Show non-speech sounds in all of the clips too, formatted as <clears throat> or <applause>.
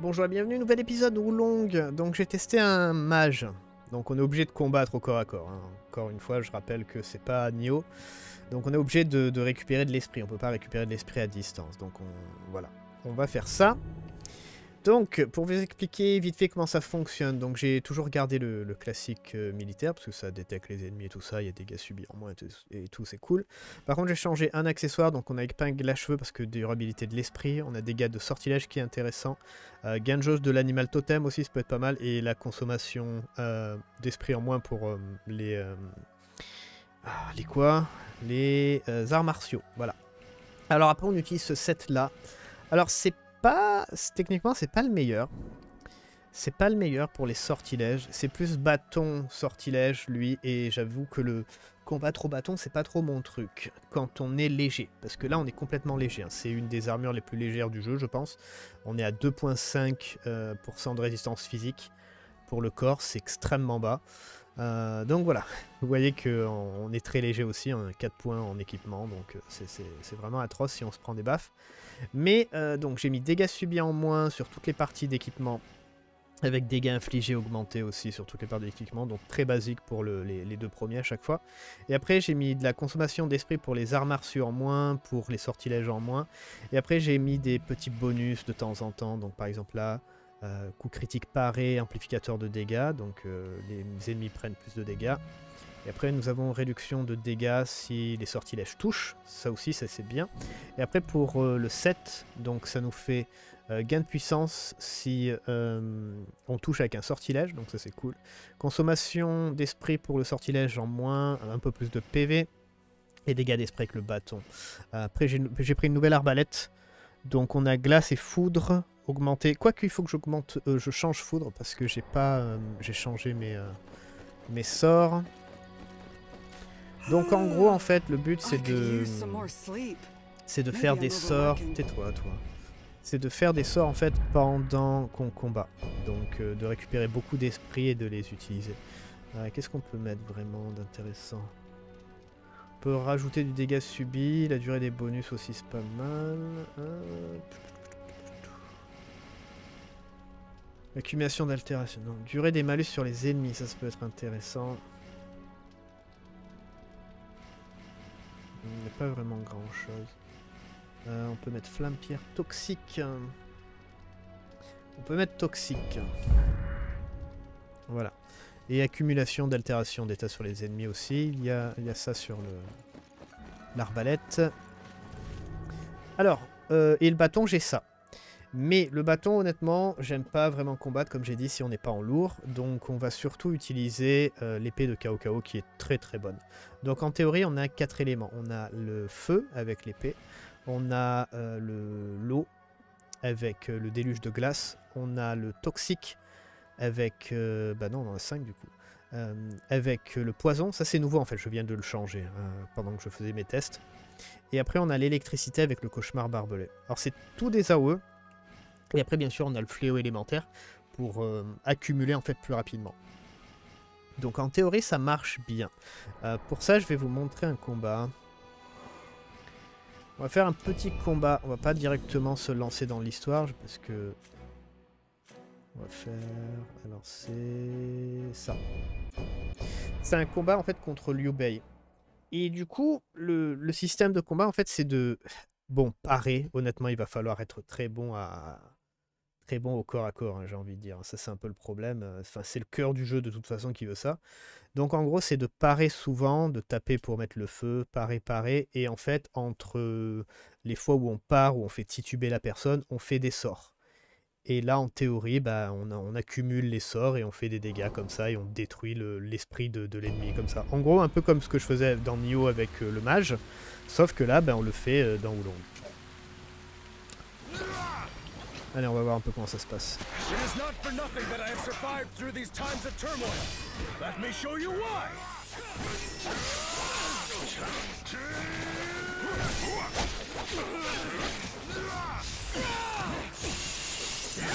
Bonjour et bienvenue, nouvel épisode Oulong. Donc j'ai testé un mage. Donc on est obligé de combattre au corps à corps. hein. Encore une fois, je rappelle que c'est pas Nioh. Donc on est obligé de, récupérer de l'esprit. On peut pas récupérer de l'esprit à distance. Donc on, voilà. On va faire ça. Donc pour vous expliquer vite fait comment ça fonctionne. Donc j'ai toujours gardé le, classique euh, militaire parce que ça détecte les ennemis et tout ça. Il y a des dégâts subis en moins et tout, c'est cool. Par contre j'ai changé un accessoire. Donc on a épingle à cheveux parce que durabilité de l'esprit. On a dégâts de sortilège qui est intéressant. Euh, gain de jauge de l'animal totem aussi, ça peut être pas mal. Et la consommation euh, d'esprit en moins pour euh, les... ah, les quoi? Les arts martiaux, voilà. Alors après on utilise ce set là. Alors c'est Techniquement c'est pas le meilleur. C'est pas le meilleur pour les sortilèges. C'est plus bâton sortilège lui. Et j'avoue que le combattre au bâton c'est pas trop mon truc. Quand on est léger. Parce que là on est complètement léger. hein. C'est une des armures les plus légères du jeu je pense. On est à 2.5% euh, de résistance physique pour le corps, c'est extrêmement bas. Euh, donc voilà, <laughs> vous voyez qu'on on est très léger aussi, on a 4 points en équipement, donc euh, c'est vraiment atroce si on se prend des baffes. Mais euh, donc j'ai mis dégâts subis en moins sur toutes les parties d'équipement, avec dégâts infligés augmentés aussi sur toutes les parties d'équipement, donc très basique pour le- les, deux premiers à chaque fois. Et après j'ai mis de la consommation d'esprit pour les arts martiaux en moins, pour les sortilèges en moins, et après, j'ai mis des petits bonus de temps en temps. Donc, par exemple, là, euh, coup critique paré, amplificateur de dégâts. Donc, euh, les ennemis prennent plus de dégâts. Et après, nous avons réduction de dégâts si les sortilèges touchent. Ça aussi, ça c'est bien. Et après, pour euh, le 7, donc ça nous fait euh, gain de puissance si euh, on touche avec un sortilège. Donc, ça c'est cool. Consommation d'esprit pour le sortilège en moins, un peu plus de PV. Et dégâts d'esprit avec le bâton. Après, j'ai pris une nouvelle arbalète. Donc, on a glace et foudre augmenté. Quoique, il faut que j'augmente, je change foudre parce que j'ai pas, j'ai changé mes, mes sorts. Donc, en gros, en fait, le but c'est de, c'est de faire des sorts. Tais-toi, toi. C'est de faire des sorts en fait pendant qu'on combat. Donc, euh, de récupérer beaucoup d'esprit et de les utiliser. Euh, Qu'est-ce qu'on peut mettre vraiment d'intéressant? On peut rajouter du dégât subi, la durée des bonus aussi c'est pas mal. Euh, Accumulation d'altération. Non, durée des malus sur les ennemis, ça, ça peut être intéressant. Il n'y a pas vraiment grand chose. on peut mettre flamme pierre toxique. On peut mettre toxique. Voilà. Et accumulation d'altération d'état sur les ennemis aussi. Il y a, il y a ça sur l'arbalète. Alors, euh, et le bâton, j'ai ça. Mais le bâton, honnêtement, j'aime pas vraiment combattre, comme j'ai dit, si on n'est pas en lourd. Donc on va surtout utiliser euh, l'épée de Kao qui est très très bonne. Donc en théorie, on a quatre éléments. On a le feu avec l'épée. On a euh, le l'eau avec euh, le déluge de glace. On a le toxique avec... bah non, on en a 5 du coup. Avec le poison, ça c'est nouveau en fait, je viens de le changer euh, pendant que je faisais mes tests. Et après on a l'électricité avec le cauchemar barbelé. Alors c'est tout des AOE. Et après bien sûr on a le fléau élémentaire pour euh, accumuler en fait plus rapidement. Donc en théorie ça marche bien. Euh, pour ça je vais vous montrer un combat. On va faire un petit combat, on va pas directement se lancer dans l'histoire parce que on va faire. Alors c'est ça. C'est un combat en fait contre Liu Bei. Et du coup, le, le système de combat en fait c'est de. Bon, parer. Honnêtement, il va falloir être très bon à. Très bon au corps à corps, hein, j'ai envie de dire. Ça, c'est un peu le problème. Euh, Enfin, c'est le cœur du jeu de toute façon qui veut ça. Donc, en gros, c'est de parer souvent, de taper pour mettre le feu, parer, parer. Et en fait, entre euh, les fois où on part, où on fait tituber la personne, on fait des sorts. Et là, en théorie, bah, on, accumule les sorts et on fait des dégâts comme ça et on détruit le- l'esprit de, l'ennemi comme ça. En gros, un peu comme ce que je faisais dans Nioh avec euh, le mage, sauf que là, bah, on le fait dans Oolong. Allez, on va voir un peu comment ça se passe. It is not for nothing that I have survived through these times of turmoil. Let me show you why.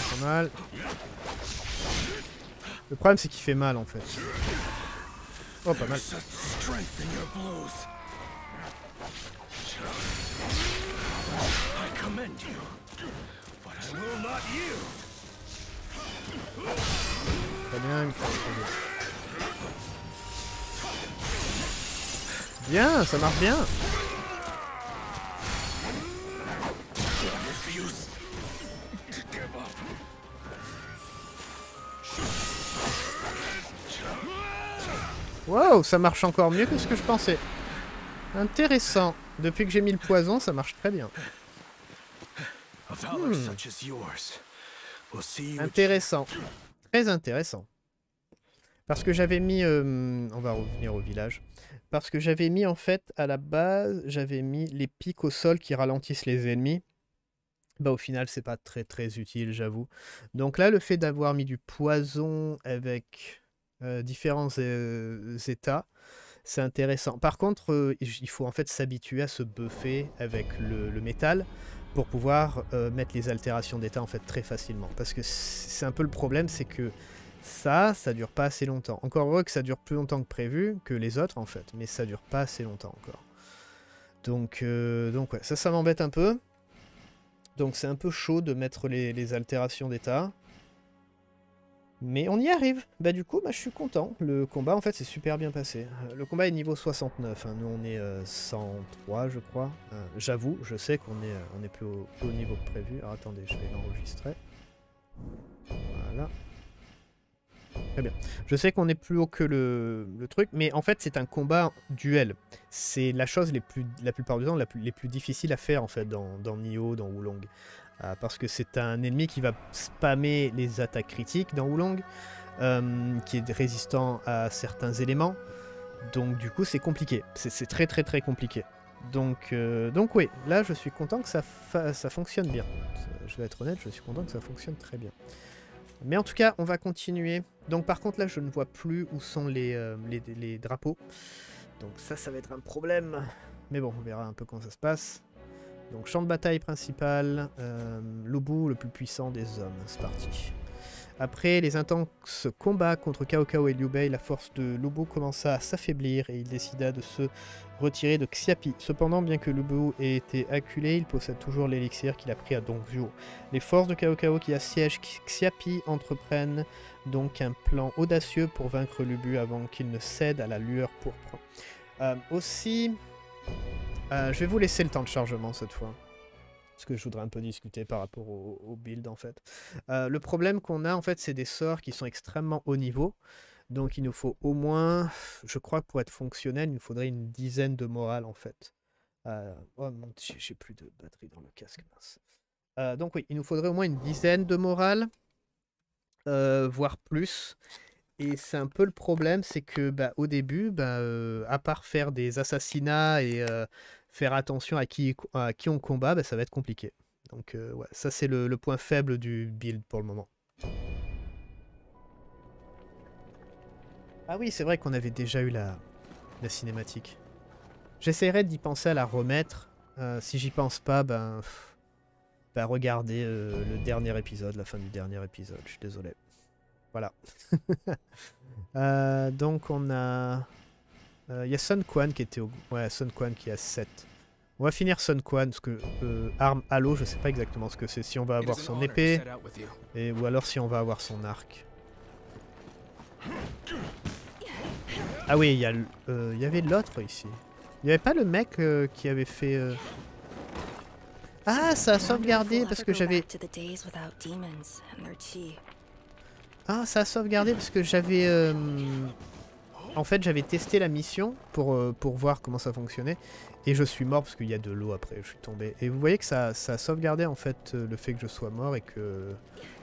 Pas mal. Le problème, c'est qu'il fait mal en fait. Oh, pas mal. I commend you, yield. Bien, Bien, ça marche bien. Wow, ça marche encore mieux que ce que je pensais. Intéressant. Depuis que j'ai mis le poison, ça marche très bien. Hmm. Intéressant. Très intéressant. Parce que j'avais mis... Euh, on va revenir au village. Parce que j'avais mis en fait à la base, j'avais mis les pics au sol qui ralentissent les ennemis. Bah au final c'est pas très très utile j'avoue. Donc là le fait d'avoir mis du poison avec euh, différents euh, états, c'est intéressant. Par contre il faut en fait s'habituer à se buffer avec le, métal pour pouvoir mettre les altérations d'état en fait très facilement. Parce que c'est un peu le problème c'est que ça, ça dure pas assez longtemps. Encore heureux que ça dure plus longtemps que prévu, que les autres en fait, mais ça dure pas assez longtemps encore. Donc, euh, ouais, ça, ça m'embête un peu. Donc c'est un peu chaud de mettre les, altérations d'état. Mais on y arrive. Bah du coup, bah, je suis content. Le combat, en fait, c'est super bien passé. Euh, le combat est niveau 69. Hein. Nous, on est 103, euh, je crois. J'avoue, je sais qu'on est, on est plus, haut, niveau que prévu. Alors attendez, je vais l'enregistrer. Voilà. Très bien. Je sais qu'on est plus haut que le, truc, mais en fait c'est un combat duel. C'est la chose les plus, la plupart du temps la plus, les plus difficiles à faire en fait dans, dans Nioh, dans Wulong. Euh, parce que c'est un ennemi qui va spammer les attaques critiques dans Wulong, euh, qui est résistant à certains éléments. Donc du coup c'est compliqué. C'est très très très compliqué. Donc, euh, donc oui, là je suis content que ça, ça fonctionne bien. Je vais être honnête, je suis content que ça fonctionne très bien. Mais en tout cas, on va continuer. Donc par contre, là, je ne vois plus où sont les, les, drapeaux. Donc ça, ça va être un problème. Mais bon, on verra un peu comment ça se passe. Donc champ de bataille principal, euh, le plus puissant des hommes. C'est parti. Après les intenses combats contre Cao Cao et Liu Bei, la force de Lobo commença à s'affaiblir et il décida de se retirer de Xiapi. Cependant, bien que Lobo ait été acculé, il possède toujours l'élixir qu'il a pris à Dongzhuo. Les forces de Cao Cao qui assiègent Xiapi entreprennent donc un plan audacieux pour vaincre Lubu avant qu'il ne cède à la lueur pourpre. Euh, aussi, euh, je vais vous laisser le temps de chargement cette fois ce que je voudrais un peu discuter par rapport au, build en fait. Euh, le problème qu'on a en fait, c'est des sorts qui sont extrêmement haut niveau. Donc il nous faut au moins, je crois que pour être fonctionnel, il nous faudrait une dizaine de morale en fait. Euh, oh mon dieu, j'ai plus de batterie dans le casque, donc oui, il nous faudrait au moins une dizaine de morale, voire plus. Et c'est un peu le problème, c'est que bah, au début, bah, à part faire des assassinats et faire attention à qui, on combat, bah, ça va être compliqué. Donc ça c'est le, point faible du build pour le moment. Ah oui, c'est vrai qu'on avait déjà eu la, cinématique. J'essaierai d'y penser à la remettre. Euh, si j'y pense pas, ben... Bah, regardez le dernier épisode, la fin du dernier épisode, je suis désolé. Voilà. <laughs> donc on a... Il euh, y a Sun Quan qui était au... Ouais, Sun Quan qui a 7. On va finir Sun Quan, parce que euh, arme Halo, je sais pas exactement ce que c'est. Si on va avoir son épée, et, ou alors si on va avoir son arc. Ah oui, il y, euh, y avait l'autre ici. Il n'y avait pas le mec euh, qui avait fait... Ah, ça a sauvegardé parce que j'avais... Ah, ça a sauvegardé parce que j'avais... En fait, j'avais testé la mission pour, euh, pour voir comment ça fonctionnait. Et je suis mort parce qu'il y a de l'eau après, je suis tombé. Et vous voyez que ça, a sauvegardé en fait euh, le fait que je sois mort et que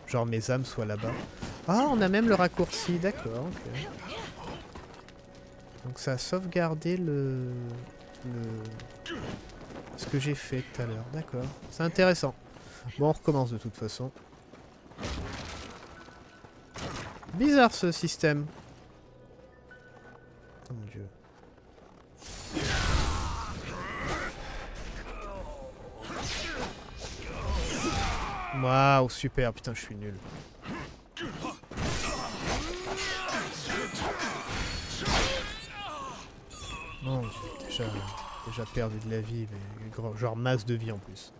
genre mes âmes soient là-bas. Ah, on a même le raccourci, d'accord. Donc ça a sauvegardé le... le... Ce que j'ai fait tout à l'heure, d'accord. C'est intéressant. Bon, on recommence de toute façon. Bizarre ce système. Oh mon dieu. Waouh, super, putain, je suis nul. Non, j'ai déjà, déjà perdu de la vie, mais genre masse de vie en plus.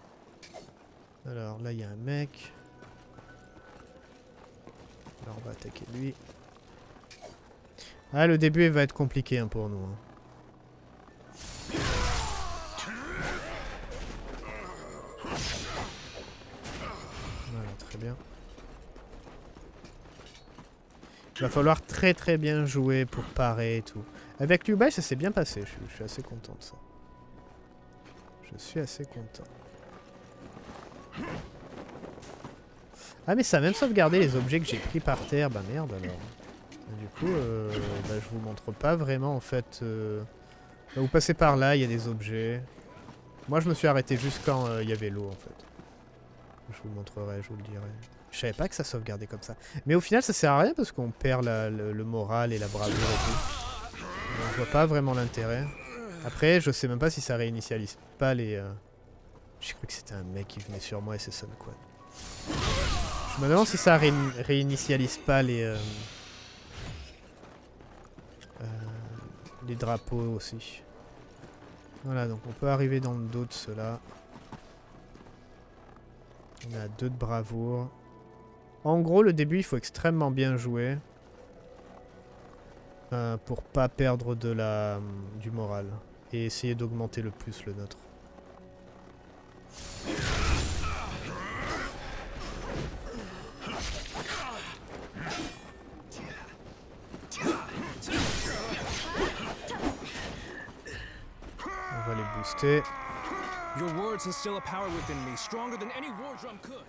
Alors là, il y a un mec. Alors on va attaquer lui. Ah, le début il va être compliqué hein, pour nous. hein. Voilà, très bien. Il va falloir très très bien jouer pour parer et tout. Avec Liu Bai, ça s'est bien passé. Je, suis- je suis assez content de ça. Je suis assez content. Ah mais ça a même sauvegardé les objets que j'ai pris par terre. Bah merde alors. Du coup, euh, bah, je vous montre pas vraiment en fait. euh, bah, vous passez par là, il y a des objets. Moi je me suis arrêté juste quand euh, il y avait l'eau en fait. Je vous montrerai, je vous le dirai. Je savais pas que ça sauvegardait comme ça. Mais au final ça sert à rien parce qu'on perd le, moral et la bravoure et tout. Donc, je vois pas vraiment l'intérêt. Après, je sais même pas si ça réinitialise pas les... euh, J'ai cru que c'était un mec qui venait sur moi et c'est Sun Quan. Je me si ça ré- réinitialise pas les... euh, euh, les drapeaux aussi. Voilà, donc on peut arriver dans le dos de ceux-là. On a deux de bravoure. En gros, le début, il faut extrêmement bien jouer. euh, pour pas perdre de la, du moral. Et essayer d'augmenter le plus le nôtre. On va les booster. Your words instill a power within me stronger than any war drum could.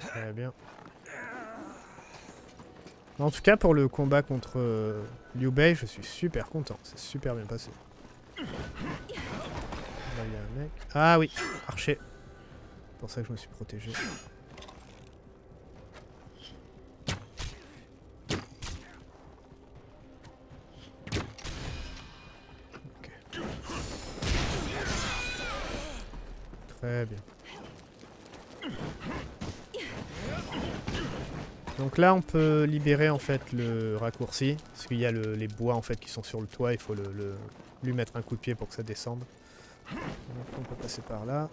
Très bien. En tout cas, pour le combat contre euh, Liu Bei, je suis super content. C'est super bien passé. Là, il y a un mec. Ah oui, archer. C'est pour ça que je me suis protégé. Bien. Donc là, on peut libérer en fait le raccourci, parce qu'il y a le- les bois en fait qui sont sur le toit. Il faut le, lui mettre un coup de pied pour que ça descende. On peut passer par là.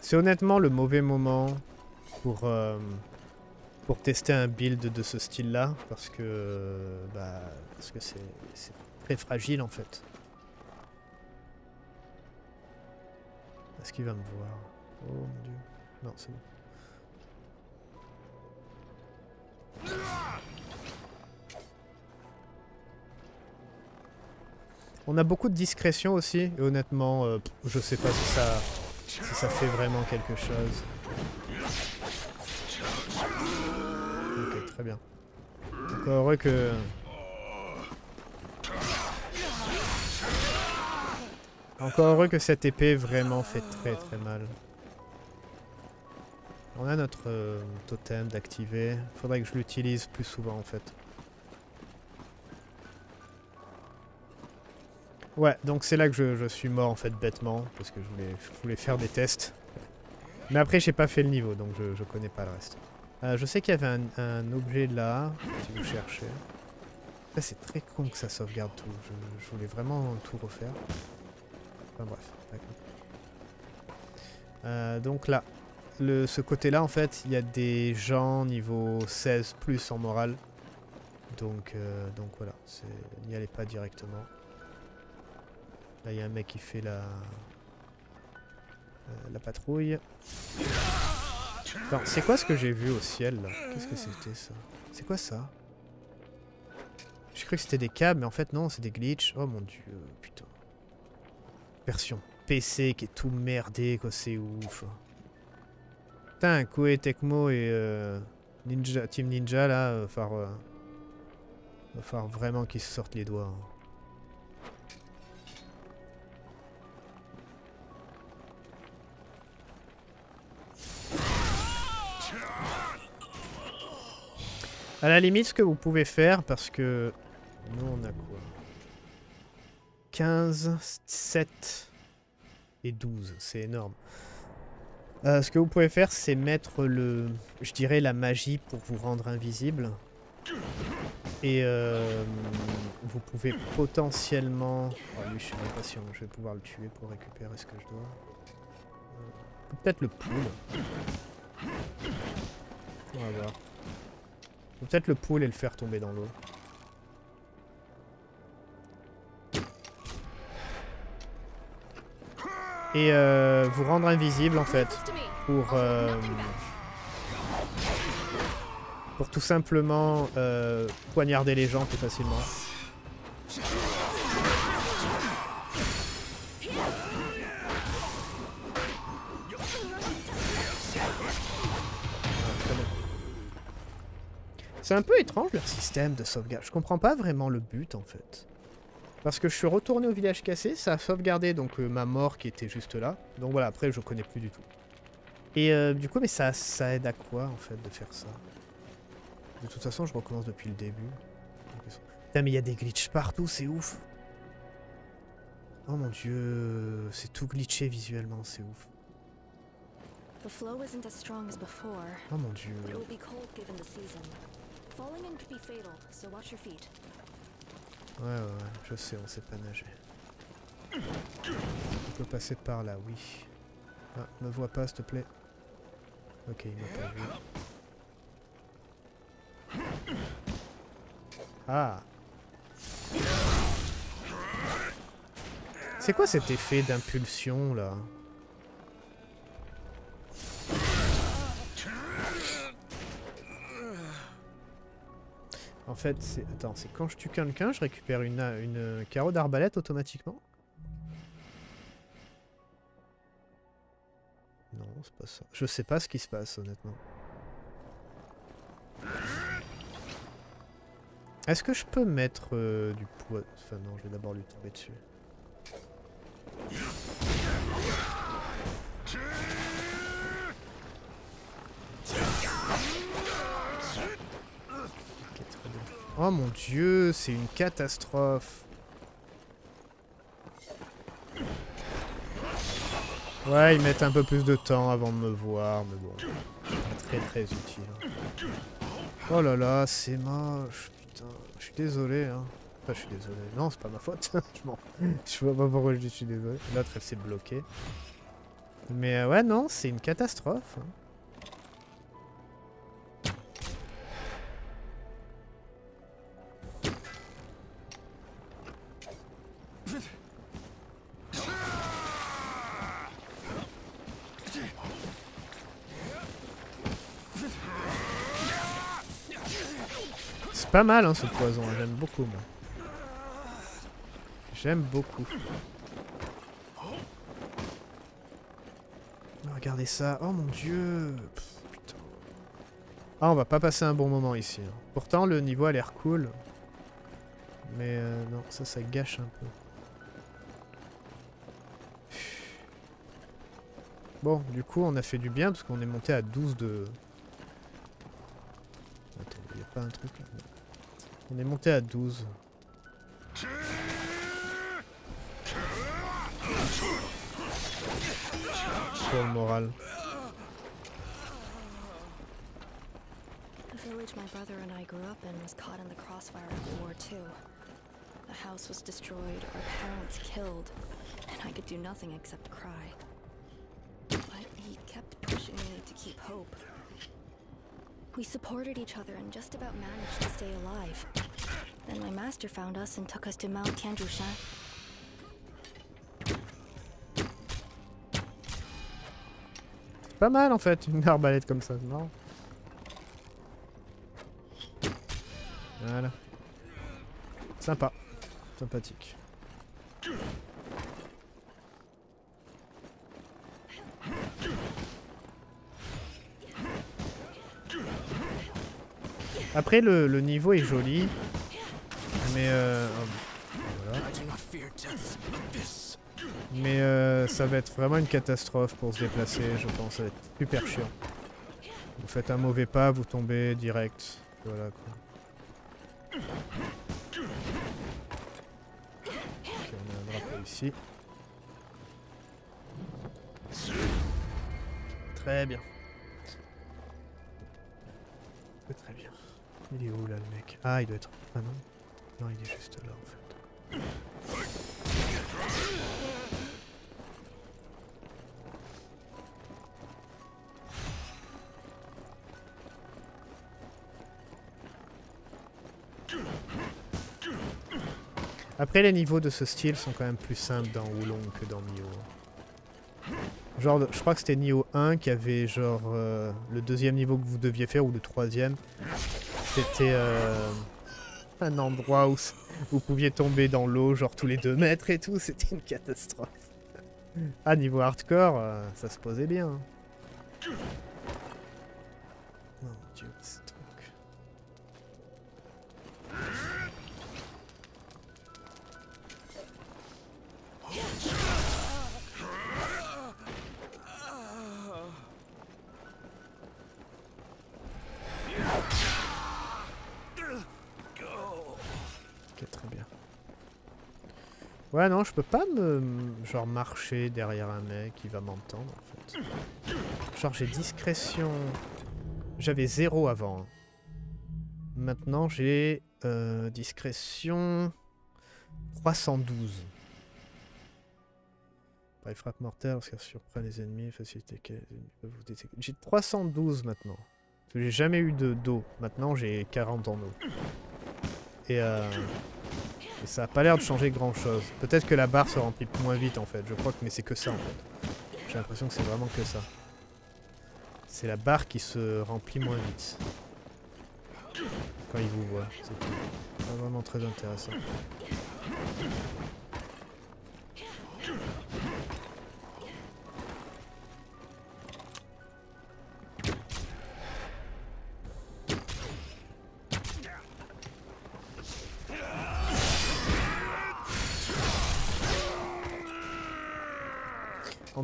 C'est honnêtement le mauvais moment pour euh, pour tester un build de ce style-là, parce que bah, parce que c'est très fragile en fait. Est-ce qu'il va me voir? Oh mon dieu. Non, c'est bon. On a beaucoup de discrétion aussi, et honnêtement, euh, je sais pas si ça, si ça fait vraiment quelque chose. Ok, très bien. Encore heureux que... Encore heureux que cette épée vraiment fait très très mal. On a notre euh, totem d'activer. Faudrait que je l'utilise plus souvent en fait. Ouais, donc c'est là que je, suis mort en fait bêtement parce que je voulais, je voulais faire des tests. Mais après j'ai pas fait le niveau donc je, je connais pas le reste. Euh, je sais qu'il y avait un, objet là, si vous cherchez. C'est très con que ça sauvegarde tout. Je, voulais vraiment tout refaire. Enfin bref. Euh, donc là, ce côté-là, en fait, il y a des gens niveau 16 plus en morale. Donc, euh, donc voilà, n'y allez pas directement. Là, il y a un mec qui fait la, euh, la patrouille. C'est quoi ce que j'ai vu au ciel là? Qu'est-ce que c'était ça? C'est quoi ça? J'ai cru que c'était des câbles, mais en fait non, c'est des glitches. Oh mon dieu, putain. Version PC qui est tout merdé, quoi, c'est ouf. Putain, Koei Tecmo et euh, Ninja, Team Ninja là, euh, va falloir, euh, va falloir vraiment qu'ils se sortent les doigts. hein. À la limite, ce que vous pouvez faire, parce que nous on a quoi? 15, 7 et 12, c'est énorme. Euh, ce que vous pouvez faire, c'est mettre le, je dirais, la magie pour vous rendre invisible. Et euh, vous pouvez potentiellement... Oh, lui, je suis pas je vais pouvoir le tuer pour récupérer ce que je dois. Euh, Peut-être le pool. On va voir. Peut-être le pool et le faire tomber dans l'eau. Et euh, vous rendre invisible en fait. Pour... euh, pour tout simplement euh, poignarder les gens plus facilement. C'est un peu étrange leur système de sauvegarde. Je comprends pas vraiment le but en fait. Parce que je suis retourné au village cassé, ça a sauvegardé donc euh, ma mort qui était juste là. Donc voilà, après je connais plus du tout. Et euh, du coup, mais ça, ça aide à quoi en fait de faire ça? De toute façon, je recommence depuis le début. Putain, mais il y a des glitches partout, c'est ouf. Oh mon dieu, c'est tout glitché visuellement, c'est ouf. The flow isn't as strong as before, Oh mon dieu. Ouais, ouais, ouais, je sais, on sait pas nager. On peut passer par là, oui. Ah, me vois pas, s'il te plaît. Ok, il m'a pas vu. Ah C'est quoi cet effet d'impulsion, là? En fait, c'est... Attends, c'est quand je tue quelqu'un, je récupère une, une carreau d'arbalète automatiquement Non, c'est pas ça. Je sais pas ce qui se passe, honnêtement. Est-ce que je peux mettre euh, du poids? Enfin non, je vais d'abord lui tomber dessus. Oh mon dieu, c'est une catastrophe. Ouais, ils mettent un peu plus de temps avant de me voir, mais bon. Très très utile. Oh là là, c'est moche, putain. Je suis désolé, hein. Enfin, je suis désolé. Non, c'est pas ma faute. <laughs> je m'en... Je vois pas pourquoi je suis désolé. L'autre, elle s'est bloquée. Mais euh, ouais, non, c'est une catastrophe. hein. Pas mal, hein, ce poison. J'aime beaucoup, moi. J'aime beaucoup. Regardez ça. Oh mon dieu. Putain. Ah, on va pas passer un bon moment ici. hein. Pourtant, le niveau a l'air cool. Mais euh, non, ça, ça gâche un peu. Bon, du coup, on a fait du bien parce qu'on est monté à 12 de... Attends, il a pas un truc là. On est monté à 12. Pour le moral. The village my brother and I grew up in was caught in the crossfire of War II. The house was destroyed, our parents killed, and I could do nothing except cry. But he kept pushing me to keep hope. We supported each other and just about managed to stay alive. Then my master found us and took us to Mount Tianzhushan. C'est pas mal en fait, une arbalète comme ça, c'est marrant. Voilà. Sympa. Sympathique. Après, le, niveau est joli. Mais euh, voilà. Mais euh, ça va être vraiment une catastrophe pour se déplacer, je pense. Ça va être super chiant. Vous faites un mauvais pas, vous tombez direct. Voilà quoi. On a un drapeau ici. Très bien. Il est où là le mec? Ah, il doit être. Ah non Non, il est juste là en fait. Après, les niveaux de ce style sont quand même plus simples dans Wulong que dans Nioh. Genre, je crois que c'était Nioh 1 qui avait genre euh, le deuxième niveau que vous deviez faire ou le troisième. C'était euh, un endroit où <laughs> vous pouviez tomber dans l'eau, genre tous les deux mètres et tout. C'était une catastrophe. Ah, niveau hardcore, euh, ça se posait bien. Peux pas me. Genre marcher derrière un mec qui va m'entendre en fait. Genre, j'ai discrétion. J'avais zéro avant. hein. Maintenant, j'ai euh, discrétion 312. Pareil, frappe mortelle lorsqu'elle surprend les ennemis, facilité les. J'ai 312 maintenant. J'ai jamais eu de d'eau. Maintenant, j'ai 40 en eau. Et, euh, et ça a pas l'air de changer grand chose. Peut-être que la barre se remplit moins vite en fait. Je crois que mais c'est que ça en fait. J'ai l'impression que c'est vraiment que ça. C'est la barre qui se remplit moins vite. Quand il vous voit, c'est tout. Pas vraiment très intéressant.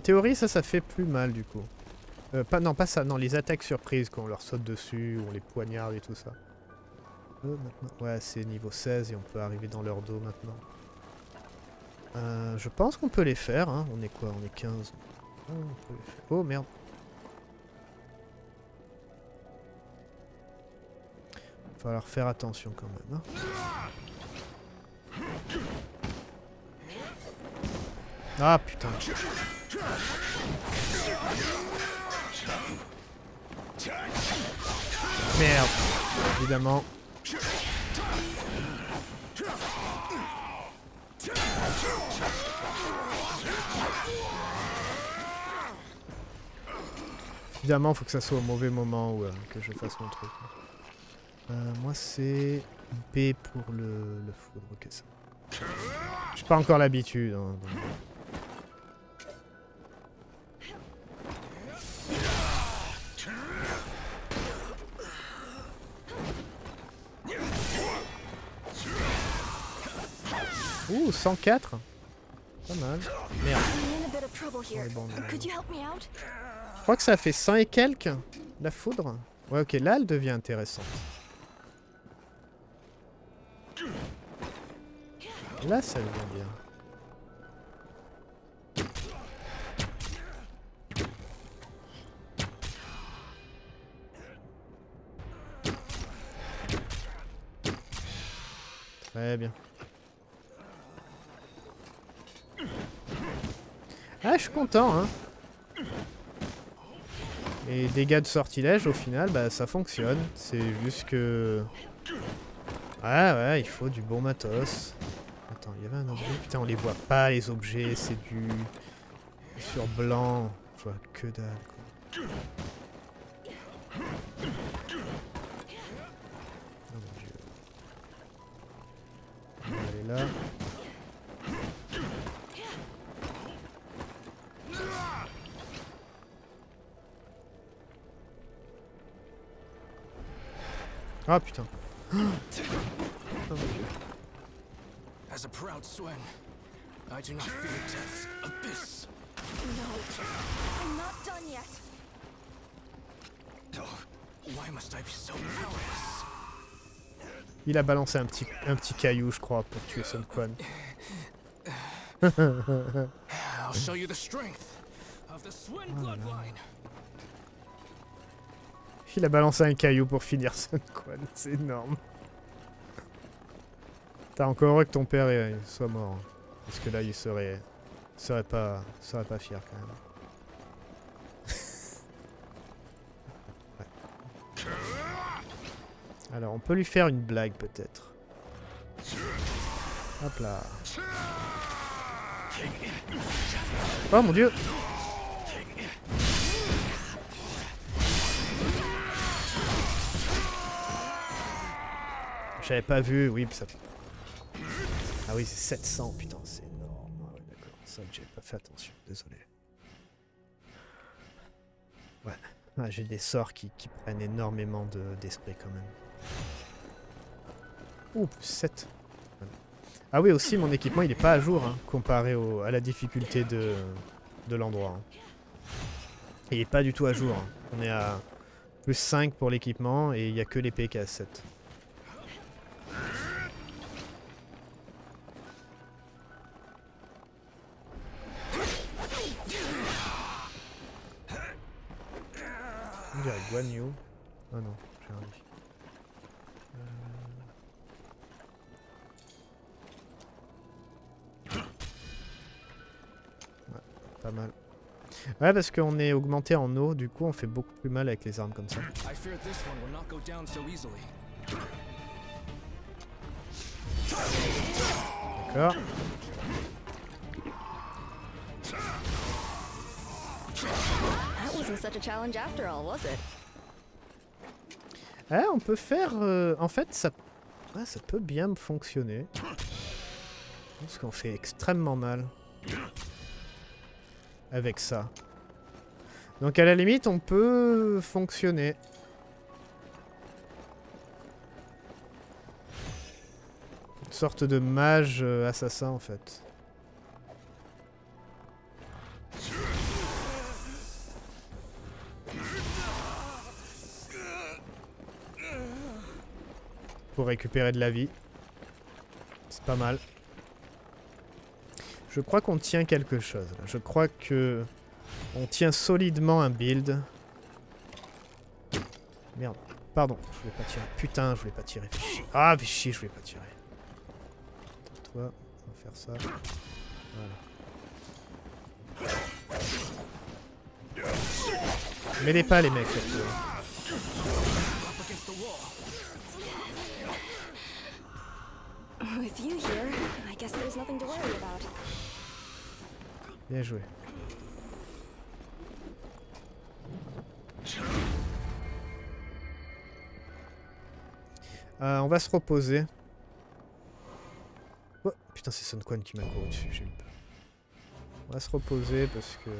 En théorie, ça, ça fait plus mal du coup. Euh, pas, non, pas ça, non, les attaques surprises quand on leur saute dessus, ou on les poignarde et tout ça. Euh. Ouais, c'est niveau 16 et on peut arriver dans leur dos maintenant. Euh, je pense qu'on peut les faire, hein. On est quoi? On est 15. Ah, faire. Oh merde. Va falloir faire attention quand même. hein. Ah putain. Merde. Évidemment. Évidemment, faut que ça soit au mauvais moment où, euh, que je fasse mon truc. Euh, moi, c'est B pour le, le foudre. Ok, ça. J'ai pas encore l'habitude. hein. Ouh, 104 Pas mal. Merde. Bon? Je crois que ça fait 100 et quelques, la foudre. Ouais, ok, là, elle devient intéressante. Là, ça devient bien. Très bien. Ah, je suis content, hein. Et dégâts de sortilège, au final, bah ça fonctionne. C'est juste que... Ouais, ouais, il faut du bon matos. Attends, il y avait un objet Putain, on les voit pas, les objets. C'est du... Sur blanc. Je vois que dalle, quoi. Oh mon dieu. Là. Ah putain. Oh mon dieu. As a proud Swen, I do not fear death's abyss. No. I'm not done yet. Why must I be so powerless? Il a balancé un petit, un petit caillou, je crois, pour tuer Sun Quan. I'll show you the strength of the Swen bloodline. Il a balancé un caillou pour finir Sun <laughs> c'est énorme. T'as encore heureux que ton père euh, soit mort. hein. Parce que là, il serait, serait, pas, serait pas fier quand même. <laughs> Alors, on peut lui faire une blague peut-être. Hop là. Oh mon dieu J'avais pas vu, oui, ça... Ah oui, c'est 700, putain, c'est énorme. Ah ouais, d'accord, ça j'avais pas fait attention, désolé. Ouais, Ah, j'ai des sorts qui, prennent énormément de- d'esprit quand même. Ouh, plus 7. Ah oui, aussi, mon équipement, il est pas à jour, hein, comparé à la difficulté de, de l'endroit. hein. Il est pas du tout à jour. hein. On est à plus 5 pour l'équipement et il y a que l'épée qui est à 7. On dirait Guan Yu. Ah non, j'ai rien dit. Euh. Pas mal. Ouais, parce qu'on est augmenté en eau, du coup on fait beaucoup plus mal avec les armes comme ça. It? Ah, on peut faire... euh, en fait, ça... ah, ça peut bien fonctionner. Parce qu'on fait extrêmement mal. Avec ça. Donc à la limite, on peut fonctionner. Sorte de mage euh, assassin en fait. Pour récupérer de la vie. C'est pas mal. Je crois qu'on tient quelque chose. Je crois que on tient solidement un build. Merde. Pardon, je voulais pas tirer. Putain, je voulais pas tirer. Ah, fais chier, je voulais pas tirer. Toi, on va faire ça. Voilà. Mêlez pas les mecs, about. Bien joué. Euh, on va se reposer. Putain, c'est Sun Quan qui m'a couru dessus, j'ai eu peur. On va se reposer parce que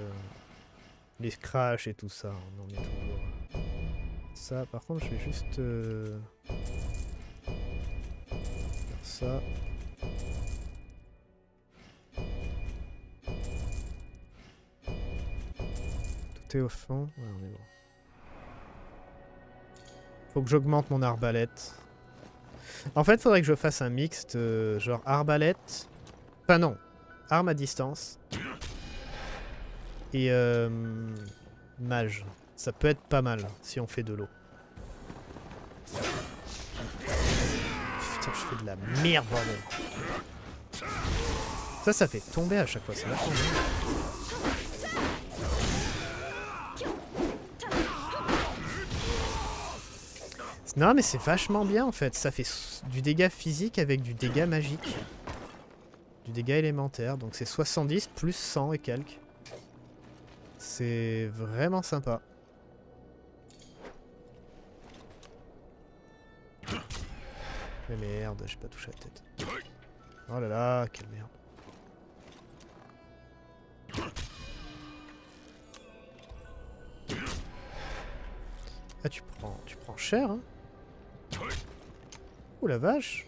les crashs et tout ça, on est toujours. Ça, par contre, je vais juste euh, faire ça. Tout est au fond. Ouais, on est bon. Faut que j'augmente mon arbalète. En fait, faudrait que je fasse un mixte, euh, genre arbalète. Enfin non, arme à distance. Et euh, mage. Ça peut être pas mal si on fait de l'eau. Putain, je fais de la merde, bordel. Ça, ça fait tomber à chaque fois. C'est vachement bien. Non, mais c'est vachement bien en fait. Ça fait du dégât physique avec du dégât magique. Du dégât élémentaire. Donc c'est 70 plus 100 et quelques. C'est vraiment sympa. Mais merde, j'ai pas touché la tête. Oh là là, quelle merde. Ah tu prends, tu prends cher hein Oh la vache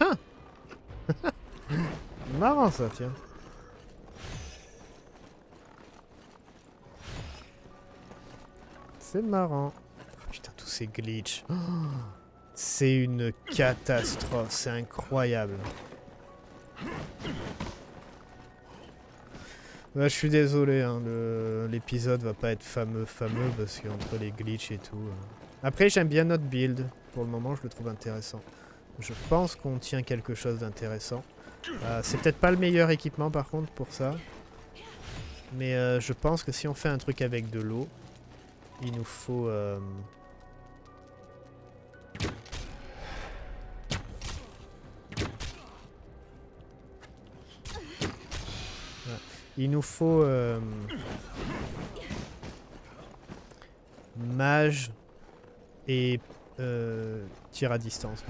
Ah <laughs> Marrant ça tiens. C'est marrant. Oh, putain tous ces glitches. Oh, c'est une catastrophe, c'est incroyable. Je suis désolé, hein, l'épisode va pas être fameux, fameux, parce qu'entre les glitches et tout... euh. Après, j'aime bien notre build. Pour le moment, je le trouve intéressant. Je pense qu'on tient quelque chose d'intéressant. Euh, c'est peut-être pas le meilleur équipement, par contre, pour ça. Mais euh, je pense que si on fait un truc avec de l'eau, il nous faut... Il nous faut... euh, Mage et euh, tir à distance.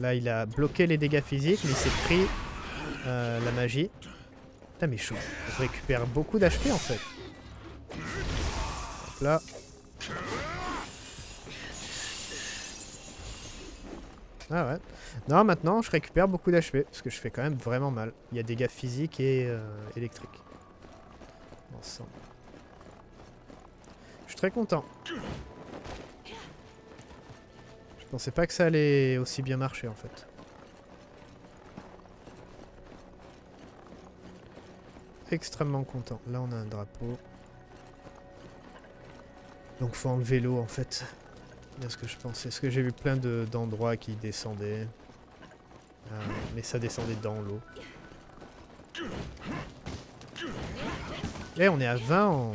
Là il a bloqué les dégâts physiques mais il s'est pris euh, la magie. Putain mais je, je récupère beaucoup d'HP en fait. Hop là. Ah ouais. Non maintenant je récupère beaucoup d'HP parce que je fais quand même vraiment mal. Il y a dégâts physiques et euh, électriques. Ensemble. Je suis très content. Je pensais pas que ça allait aussi bien marcher en fait. Extrêmement content. Là on a un drapeau. Donc faut enlever l'eau en fait. Bien ce que je pensais. Parce que j'ai vu plein de- d'endroits qui descendaient. Euh, mais ça descendait dans l'eau. Eh on est à 20 en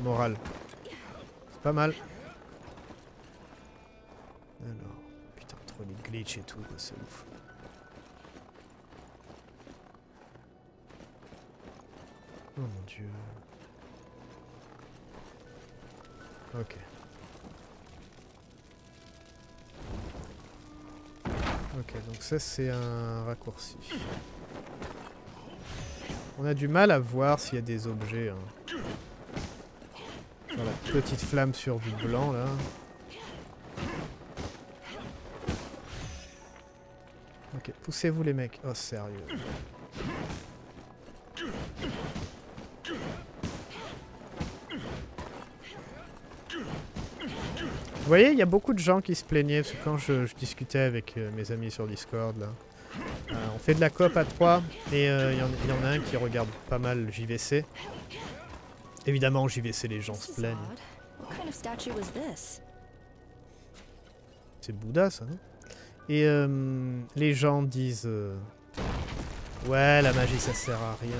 morale. C'est pas mal. Alors, putain, trop les glitches et tout, c'est ouf. Oh mon dieu. Ok. Ok, donc ça c'est un raccourci. On a du mal à voir s'il y a des objets. hein. Voilà, petite flamme sur du blanc là. Ok, poussez-vous les mecs. Oh sérieux. Vous voyez, il y a beaucoup de gens qui se plaignaient, parce que quand je, je discutais avec euh, mes amis sur Discord, là, euh, on fait de la coop à 3, et euh, il y, en- il y en a un qui regarde pas mal JVC. Évidemment, JVC, les gens se plaignent. C'est Bouddha, ça, non? Et euh, les gens disent... euh, ouais, la magie, ça sert à rien.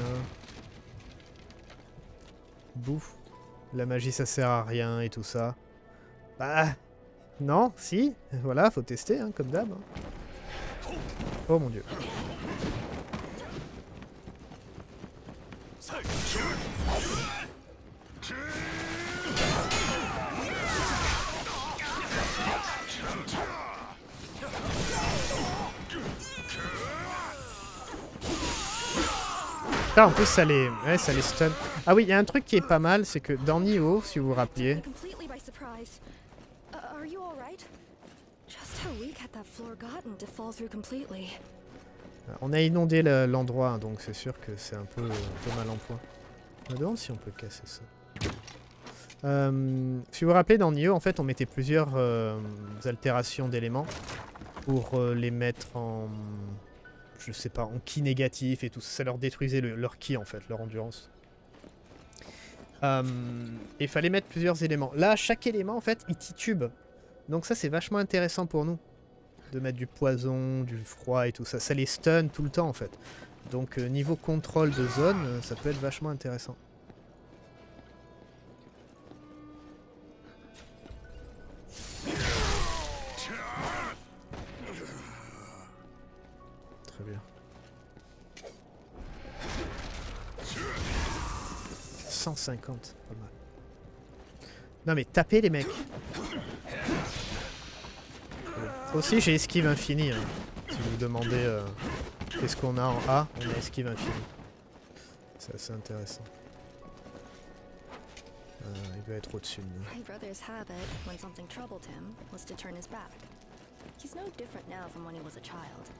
Bouf. La magie, ça sert à rien et tout ça. Bah... Non, si. Voilà, faut tester, hein, comme d'hab. hein. Oh mon dieu. Ah, en plus, ça les, ouais, ça les stun. Ah oui, il y a un truc qui est pas mal, c'est que dans Nioh, si vous vous rappeliez, Me completely by surprise. Uh, are you all right? Just how weak had that floor gotten to fall through completely? On a inondé le- l'endroit, hein, donc c'est sûr que c'est un peu, mal en point. Je me demande si on peut casser ça. Euh, si vous vous rappelez, dans Nioh, en fait, on mettait plusieurs euh, altérations d'éléments pour euh, les mettre en, je sais pas, en ki négatif et tout. Ça leur détruisait le- leur ki, en fait, leur endurance. Et il fallait mettre plusieurs éléments. Là, chaque élément, en fait, il titube. Donc ça, c'est vachement intéressant pour nous. De mettre du poison, du froid et tout ça. Ça les stun tout le temps, en fait. Donc euh, niveau contrôle de zone, euh, ça peut être vachement intéressant. Très bien. 150, pas mal. Non mais tapez les mecs. Aussi j'ai esquive infini. hein. Si vous vous demandez euh, qu'est-ce qu'on a en A, on a esquive infini. C'est assez intéressant. Euh, il doit être au-dessus de nous. My brother's habit, when something troubled him, was to turn his back. He's no different now from when he was a child.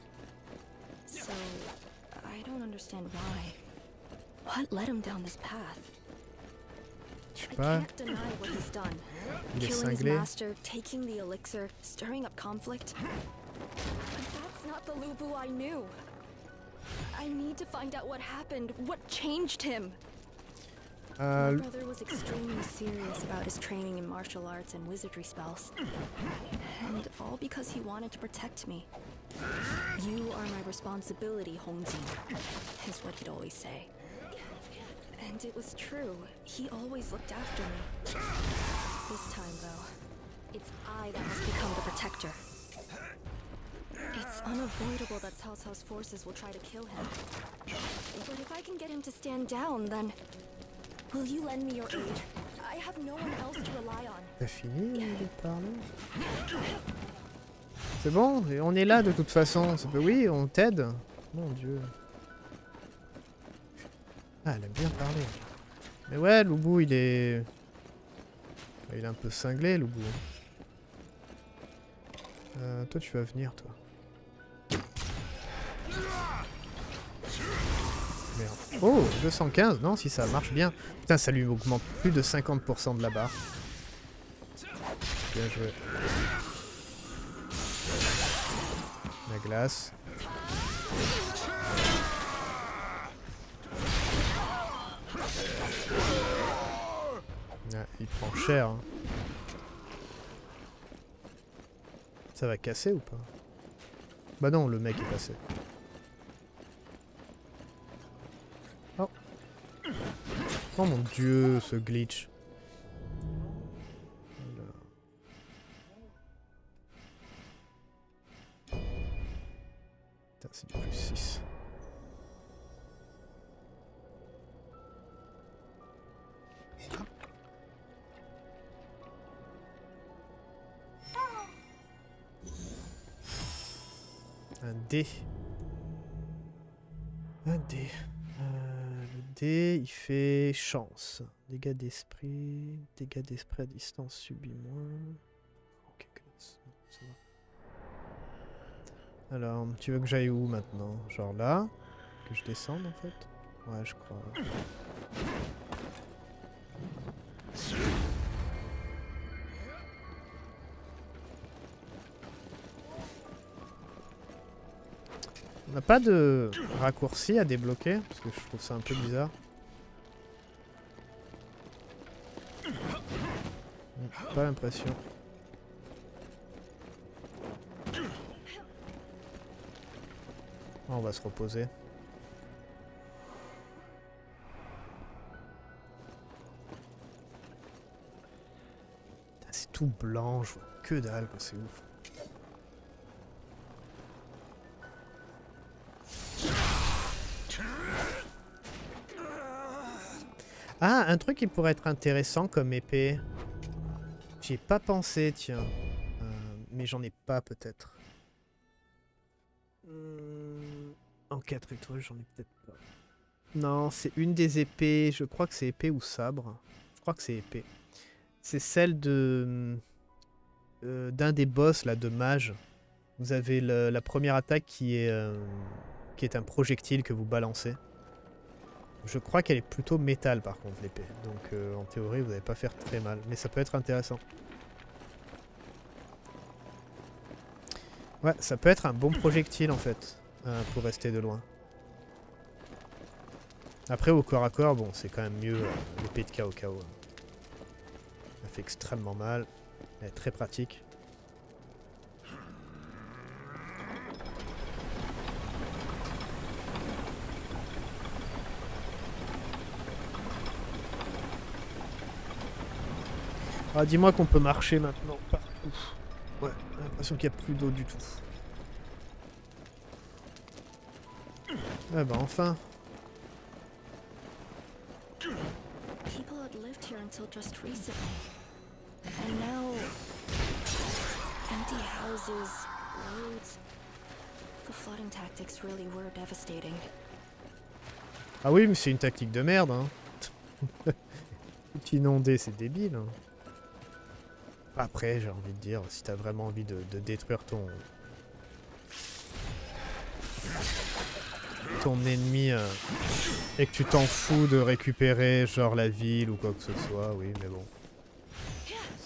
So, I don't understand why. What led him down this path? Je sais I pas, can't deny what he's done. il est Killing his cinglé. master, taking the elixir, stirring up conflict. But that's not the Lubu I knew. I need to find out what happened, what changed him. Euh, My brother was extremely serious about his training in martial arts and wizardry spells. And all because he wanted to protect me. You are my responsibility, Hongjin, is what he'd always say. And it was true. He always looked after me. This time, though, it's I that must become the protector. It's unavoidable that Cao Cao's forces will try to kill him. But if I can get him to stand down, then will you lend me your aid? I have no one else to rely on. T'as fini de parler C'est bon, on est là de toute façon. Oui, on t'aide. Mon dieu. Ah, elle aime bien parler. Mais ouais, Loubou, il est... Il est un peu cinglé, Loubou. Euh, toi, tu vas venir, toi. Merde. Oh, 215 Non, si ça marche bien. Putain, ça lui augmente plus de 50% de la barre. Bien joué. La glace. Il prend cher. hein. Ça va casser ou pas? Bah non, le mec est passé. Oh. Oh mon dieu, ce glitch. Putain, c'est du plus 6. Un dé. Un dé. Euh, le dé, il fait chance. Dégâts d'esprit. Dégâts d'esprit à distance subis moins. Ok. Ça va. Alors, tu veux que j'aille où maintenant? Genre là? Que je descende en fait? Ouais, je crois. On n'a pas de raccourci à débloquer Parce que je trouve ça un peu bizarre. Pas l'impression. Ah, On va se reposer. C'est tout blanc, je vois que dalle, c'est ouf. Ah, un truc qui pourrait être intéressant comme épée. J'y ai pas pensé, tiens. Euh, mais j'en ai pas peut-être. Hmm, En 4 étoiles, j'en ai peut-être pas. Non, c'est une des épées. Je crois que c'est épée ou sabre. Je crois que c'est épée. C'est celle de euh, d'un des boss là de mage. Vous avez la première attaque euh, qui est un projectile que vous balancez. Je crois qu'elle est plutôt métal par contre l'épée. Donc euh, en théorie vous n'allez pas faire très mal. Mais ça peut être intéressant. Ouais, ça peut être un bon projectile en fait. euh, pour rester de loin. Après au corps à corps, bon c'est quand même mieux euh, l'épée de Kao Kao. Elle fait extrêmement mal. Elle est très pratique. Ah, dis-moi qu'on peut marcher maintenant partout. Ouais, j'ai l'impression qu'il n'y a plus d'eau du tout. Ah bah enfin. People had lived here until just recently. And now. Empty houses, roads. The flooding tactics really were devastating. Ah oui, mais c'est une tactique de merde, hein. <laughs> Tout inondé, c'est débile. hein. Après, j'ai envie de dire, si t'as vraiment envie de, détruire ton... ton ennemi euh, et que tu t'en fous de récupérer genre la ville ou quoi que ce soit, oui, mais bon.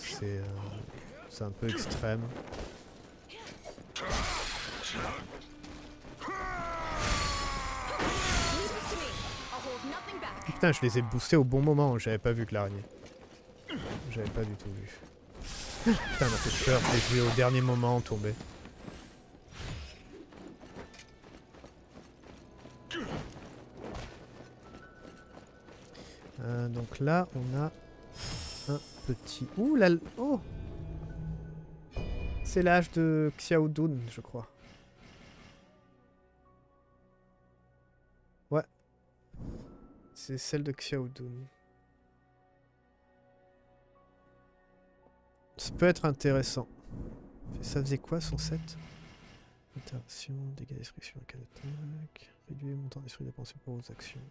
C'est euh, un peu extrême. Putain, je les ai boostés au bon moment, j'avais pas vu que l'araignée. J'avais pas du tout vu. Putain, m'a fait peur, l'ai vu au dernier moment tomber. Euh, donc là, on a un petit... Ouh là... Oh C'est l'âge de Xiaodun, je crois. Ouais. C'est celle de Xiaodun. Ça peut être intéressant. Ça faisait quoi son set? Intervention, dégâts destruction cas d'attaque. Réduire le montant d'esprit dépensé pour vos actions.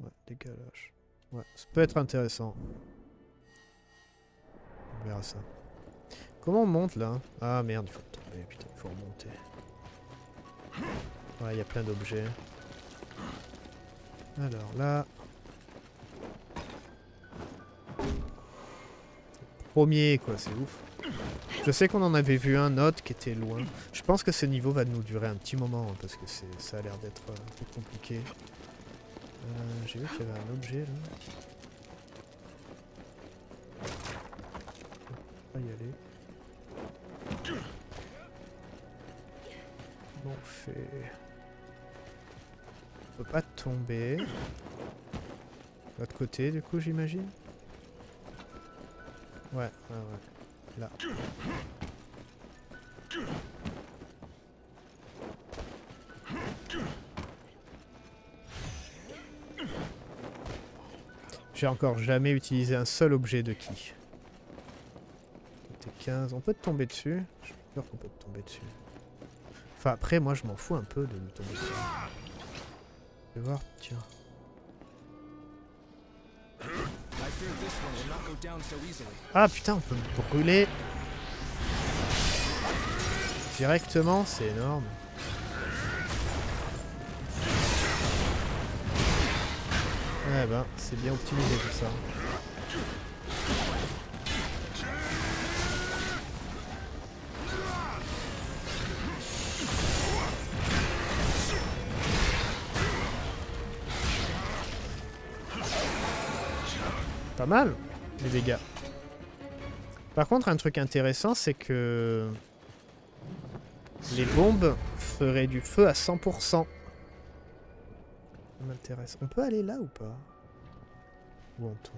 Ouais, décalage. Ouais, ça peut être intéressant. On verra ça. Comment on monte là? Ah merde, il faut tomber, putain, il faut remonter. Ouais, il y a plein d'objets. Alors là... Premier quoi, c'est ouf. Je sais qu'on en avait vu un autre qui était loin. Je pense que ce niveau va nous durer un petit moment, hein, parce que ça a l'air d'être un peu compliqué. Euh, J'ai vu qu'il y avait un objet là. On va y aller. Bon, on fait... On peut pas tomber. L'autre côté, du coup, j'imagine Ouais, ouais, ouais. Là. J'ai encore jamais utilisé un seul objet de qui. 15. On peut te tomber dessus. Je suis peur qu'on peut te tomber dessus. Enfin après moi je m'en fous un peu de me tomber dessus. Je vais voir, tiens. Ah putain on peut me brûler directement, c'est énorme. Ouais ben, c'est bien optimisé tout ça. Pas mal, les dégâts. Par contre, un truc intéressant, c'est que les bombes feraient du feu à 100% m'intéresse. On peut aller là ou pas? Où on tombe?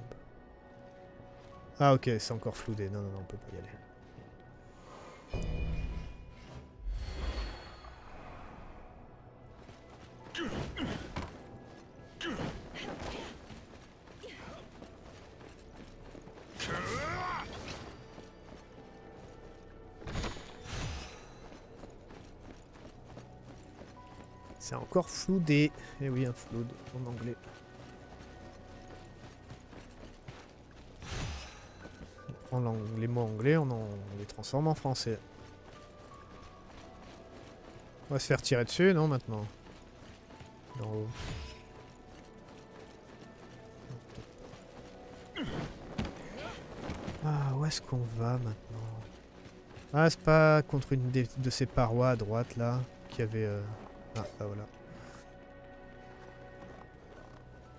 Ah ok, c'est encore floudé. Non, non, non, on peut pas y aller. C'est encore floudé. Eh oui, un floud en anglais. On prend les mots anglais, on, les transforme en français. On va se faire tirer dessus, non, maintenant? Ah, où est-ce qu'on va maintenant? Ah, c'est pas contre une de ces parois à droite, là, qui avait... Euh, ah, bah voilà.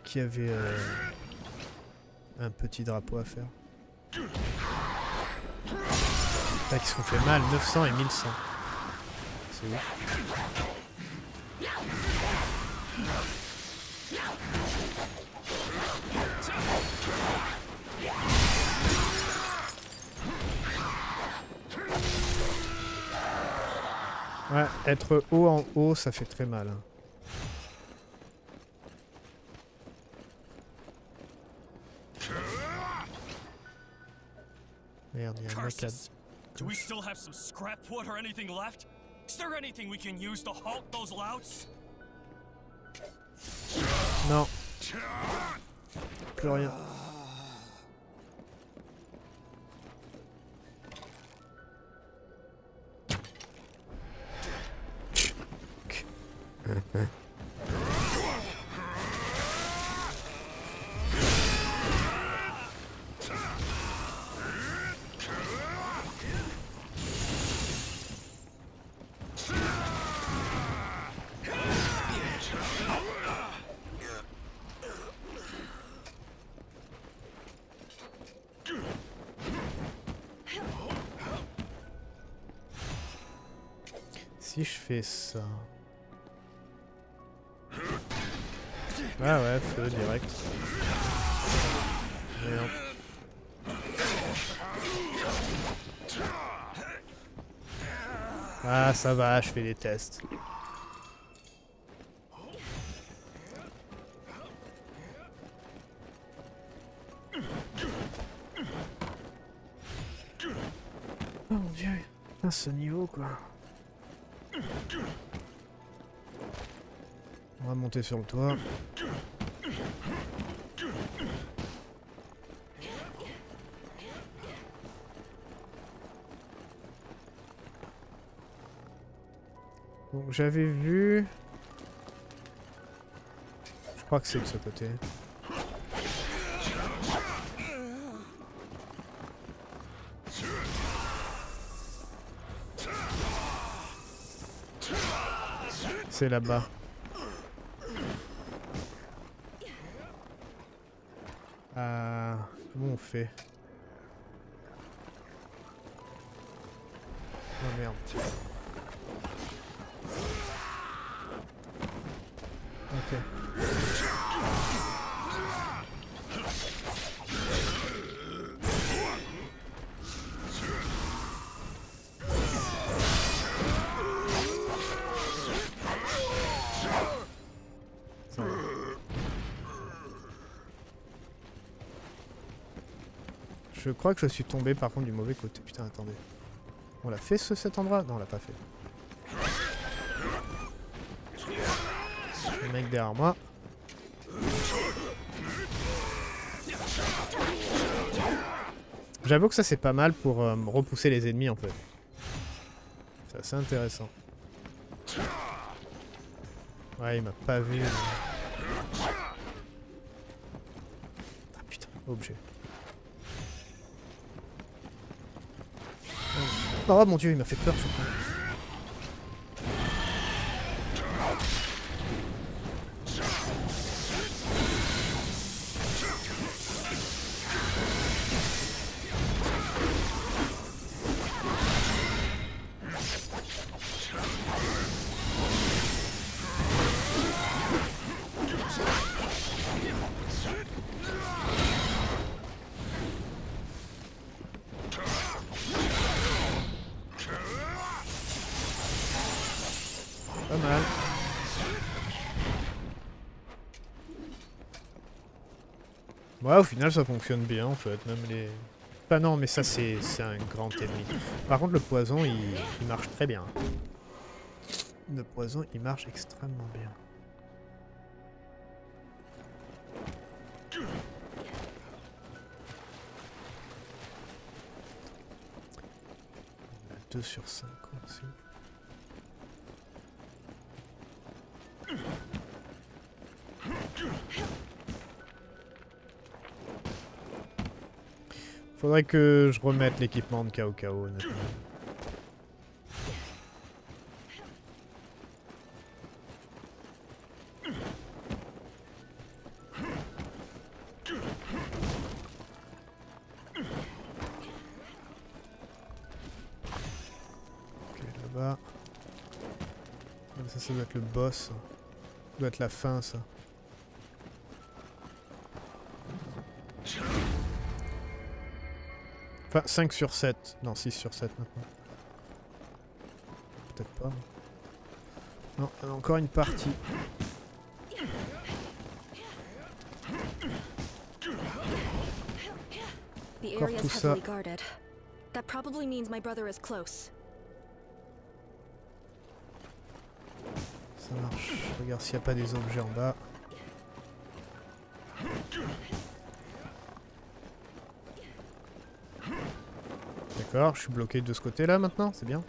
Qui avait euh, un petit drapeau à faire. Là, qui se fait mal, 900 et 1100. C'est ouf. Ouais, être haut en haut, ça fait très mal. Hein. Merde, il y a un mec à... Do we still have some scrap wood or anything left? Is there anything we can use to halt those louts? Non. Plus rien. Si je fais ça... Ah ouais, feu direct. Merde. Ah ça va, je fais des tests. Oh mon dieu, à ce niveau quoi. On va monter sur le toit. Donc j'avais vu... Je crois que c'est de ce côté. C'est là-bas. Euh, comment on fait? Oh merde. Crois que je suis tombé par contre du mauvais côté. Putain, attendez. On l'a fait ce, cet endroit? Non, on l'a pas fait. Le mec derrière moi. J'avoue que ça c'est pas mal pour euh, repousser les ennemis en fait. C'est assez intéressant. Ouais, il m'a pas vu. Ah putain, objet. Oh mon dieu, il m'a fait peur ce con. Final, ça fonctionne bien, en fait. Même les... Enfin non, mais ça, c'est un grand ennemi. Par contre, le poison, il, marche très bien. Le poison, il marche extrêmement bien. On a 2 sur 5 aussi. Faudrait que je remette l'équipement de Kao Kao, honnêtement. Ça, ça doit être le boss. Ça doit être la fin, ça. Enfin, 5 sur 7. Non, 6 sur 7 maintenant. Peut-être pas. Non, a encore une partie. Encore tout ça. That probably means my brother is close. Ça marche. Je regarde s'il n'y a pas des objets en bas. D'accord, je suis bloqué de ce côté-là maintenant, c'est bien.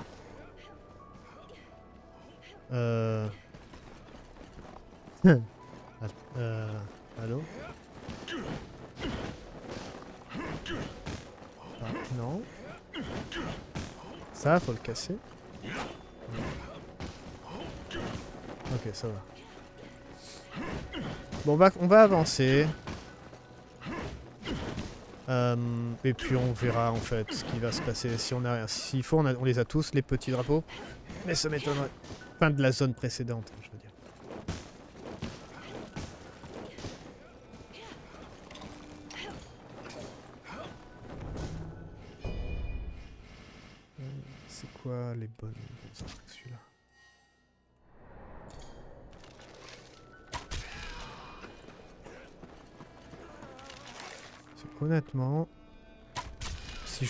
Euh... <laughs> Euh... Allô Ah, non. Ça, faut le casser. Ok, ça va. Bon, on on va avancer. Euh, et puis on verra en fait ce qui va se passer. Si on a, s'il faut, on, on les a tous les petits drapeaux. Mais ça m'étonnerait. Fin de la zone précédente,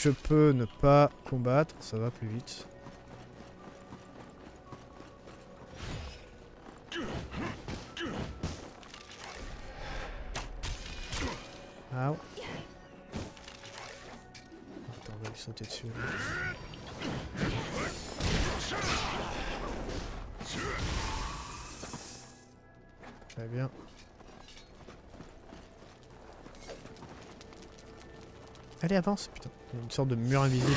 je peux ne pas combattre, ça va plus vite. Au. Attends, on va lui sauter dessus. Très bien. Allez, avance. Une sorte de mur invisible.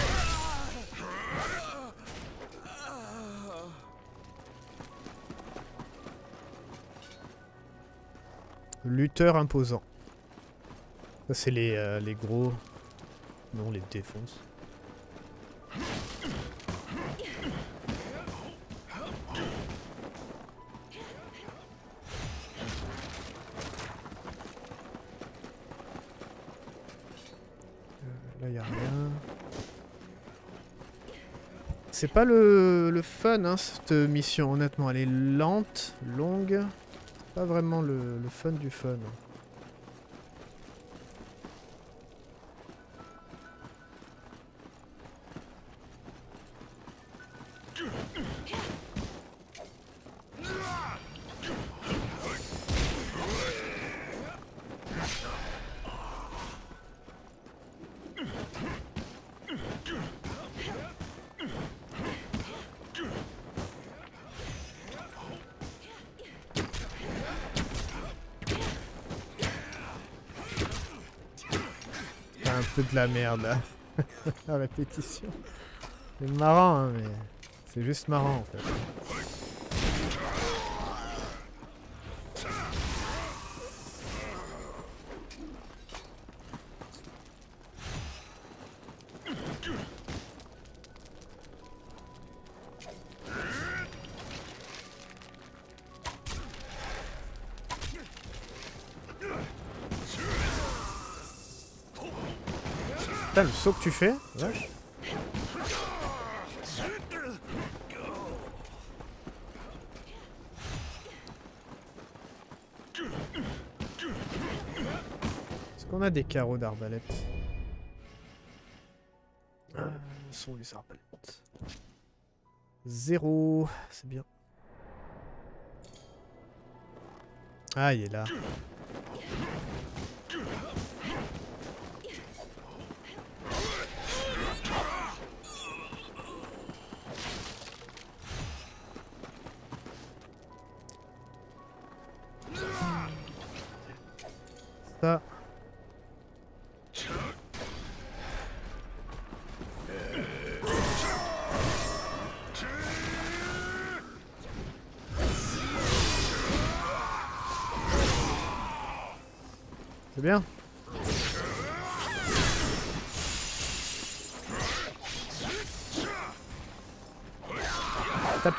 Lutteur imposant. Ça, c'est les, euh, les gros. Non, on les défonce. C'est pas le, fun, hein, cette mission, honnêtement. Elle est lente, longue. Pas vraiment le fun du fun. De la merde là. <laughs> la répétition. C'est marrant, hein, mais c'est juste marrant en fait. Saut que tu fais, vache. Est-ce qu'on a des carreaux d'arbalète? Ah, Où sont les arbalètes? Zéro, c'est bien. Ah, il est là.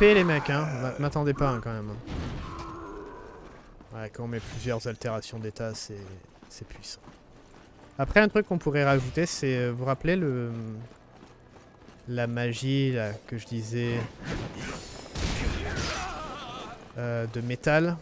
Les mecs, hein. Ma- M'attendez pas hein, quand même. Ouais, quand on met plusieurs altérations d'état, c'est puissant. Après, un truc qu'on pourrait rajouter, c'est, euh, vous vous rappelez le la magie là, que je disais euh, de métal?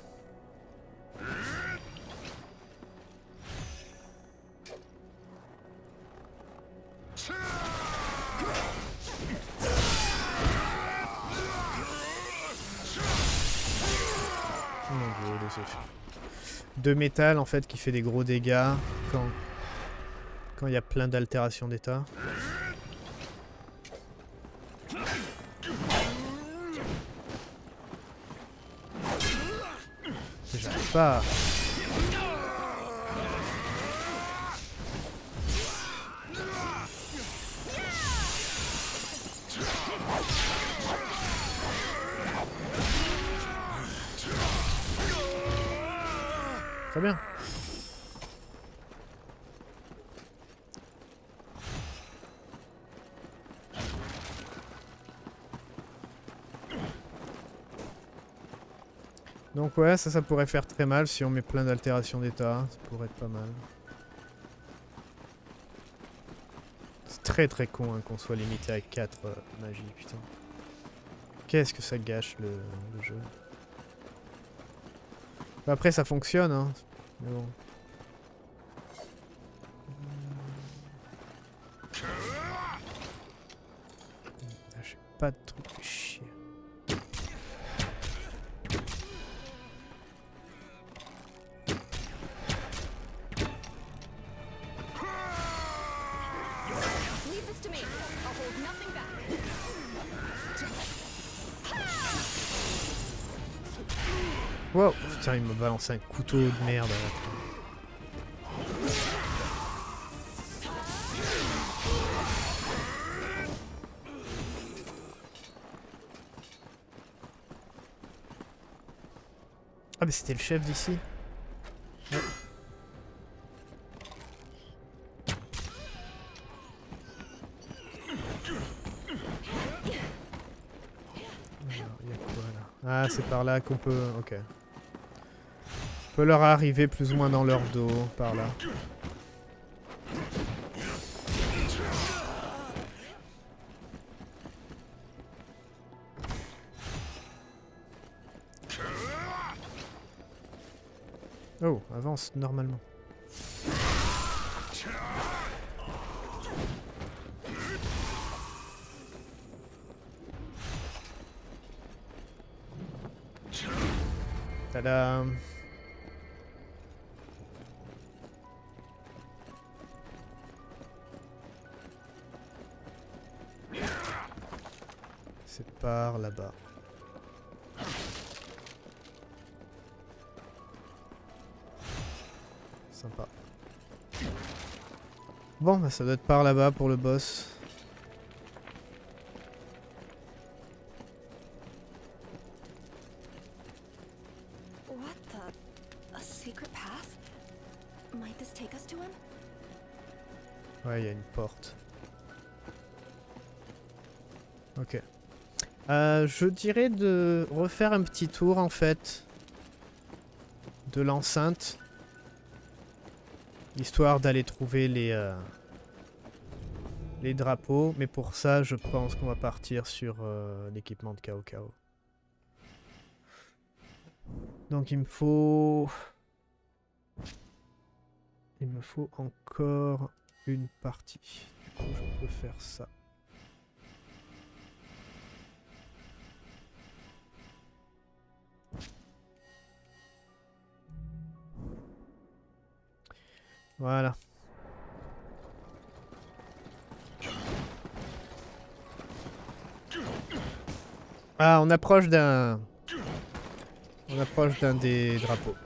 De métal en fait qui fait des gros dégâts quand quand il y a plein d'altérations d'état. J'arrive pas. Très bien. Donc ouais, ça, ça pourrait faire très mal si on met plein d'altérations d'état. Ça pourrait être pas mal. C'est très très con hein, qu'on soit limité à 4 euh, magies, putain. Qu'est-ce que ça gâche le jeu? Bah, Après ça fonctionne, hein. Mais bon. J'ai pas de truc m'a balancé un couteau de merde. Ah, mais c'était le chef d'ici. Ah, c'est par là qu'on peut. Ok. Peut leur arriver plus ou moins dans leur dos, par là. Oh, avance normalement. Ça doit être par là-bas pour le boss. Ouais, il y a une porte. Ok. Euh, je dirais de refaire un petit tour en fait de l'enceinte. Histoire d'aller trouver les, euh, les drapeaux. Mais pour ça, je pense qu'on va partir sur euh, l'équipement de Kao Kao. Donc il me faut... Il me faut encore une partie. Du coup, je peux faire ça. Voilà. Ah, on approche d'un... On approche d'un des drapeaux.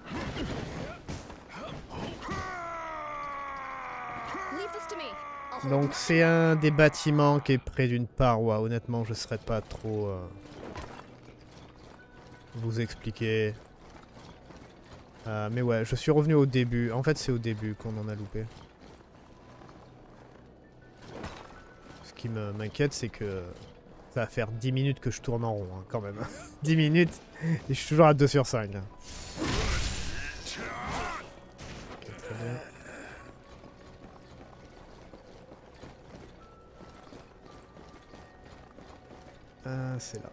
Donc c'est un des bâtiments qui est près d'une paroi. Honnêtement, je saurais pas trop euh, vous expliquer. Euh, mais ouais, je suis revenu au début. En fait, c'est au début qu'on en a loupé. Ce qui m'inquiète, c'est que ça va faire 10 minutes que je tourne en rond, hein, quand même. <laughs> 10 minutes, et je suis toujours à 2 sur 5. hein. Ok, très bien. Euh, c'est là.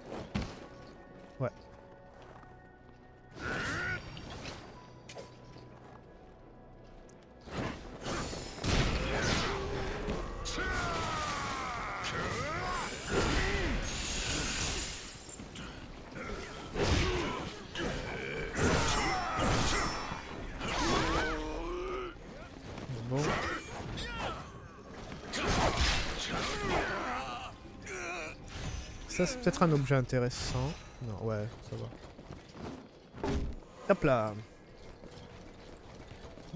Peut-être un objet intéressant. Non, ouais, ça va. Hop là.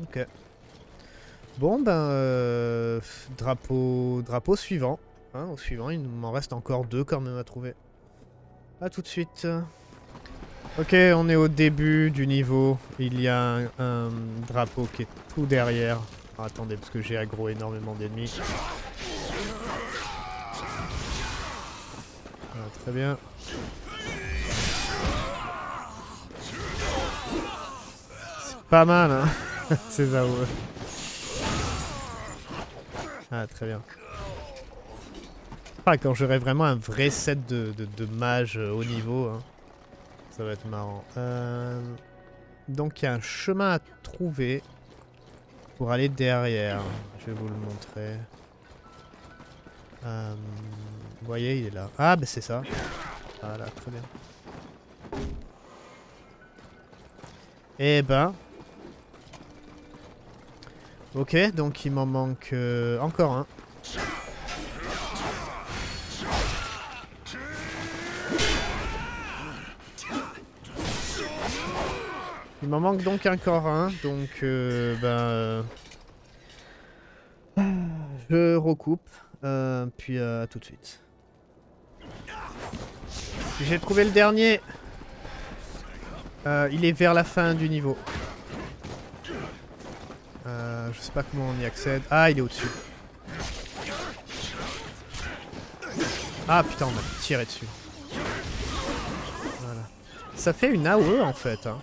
Ok. Bon, ben, euh, drapeau, drapeau suivant. Hein, au suivant, il m'en reste encore deux quand même à trouver. A tout de suite. Ok, on est au début du niveau. Il y a un, drapeau qui est tout derrière. Ah, attendez, parce que j'ai aggro énormément d'ennemis. Très bien. pas mal, hein, <laughs> ces AOE. Ah, très bien. Ah, quand j'aurai vraiment un vrai set de, de, mages haut niveau, hein, ça va être marrant. Euh, donc, il y a un chemin à trouver pour aller derrière. Je vais vous le montrer. Euh, vous voyez, il est là. Ah, ben c'est ça. Voilà, très bien. Eh ben. Ok, donc il m'en manque euh, encore un. Il m'en manque donc encore un, donc euh, ben... euh, je recoupe, euh, puis à tout de suite. J'ai trouvé le dernier. Euh, il est vers la fin du niveau. Euh, je sais pas comment on y accède. Ah, il est au-dessus. Ah putain, on m'a tiré dessus. Voilà. Ça fait une AOE en fait. hein.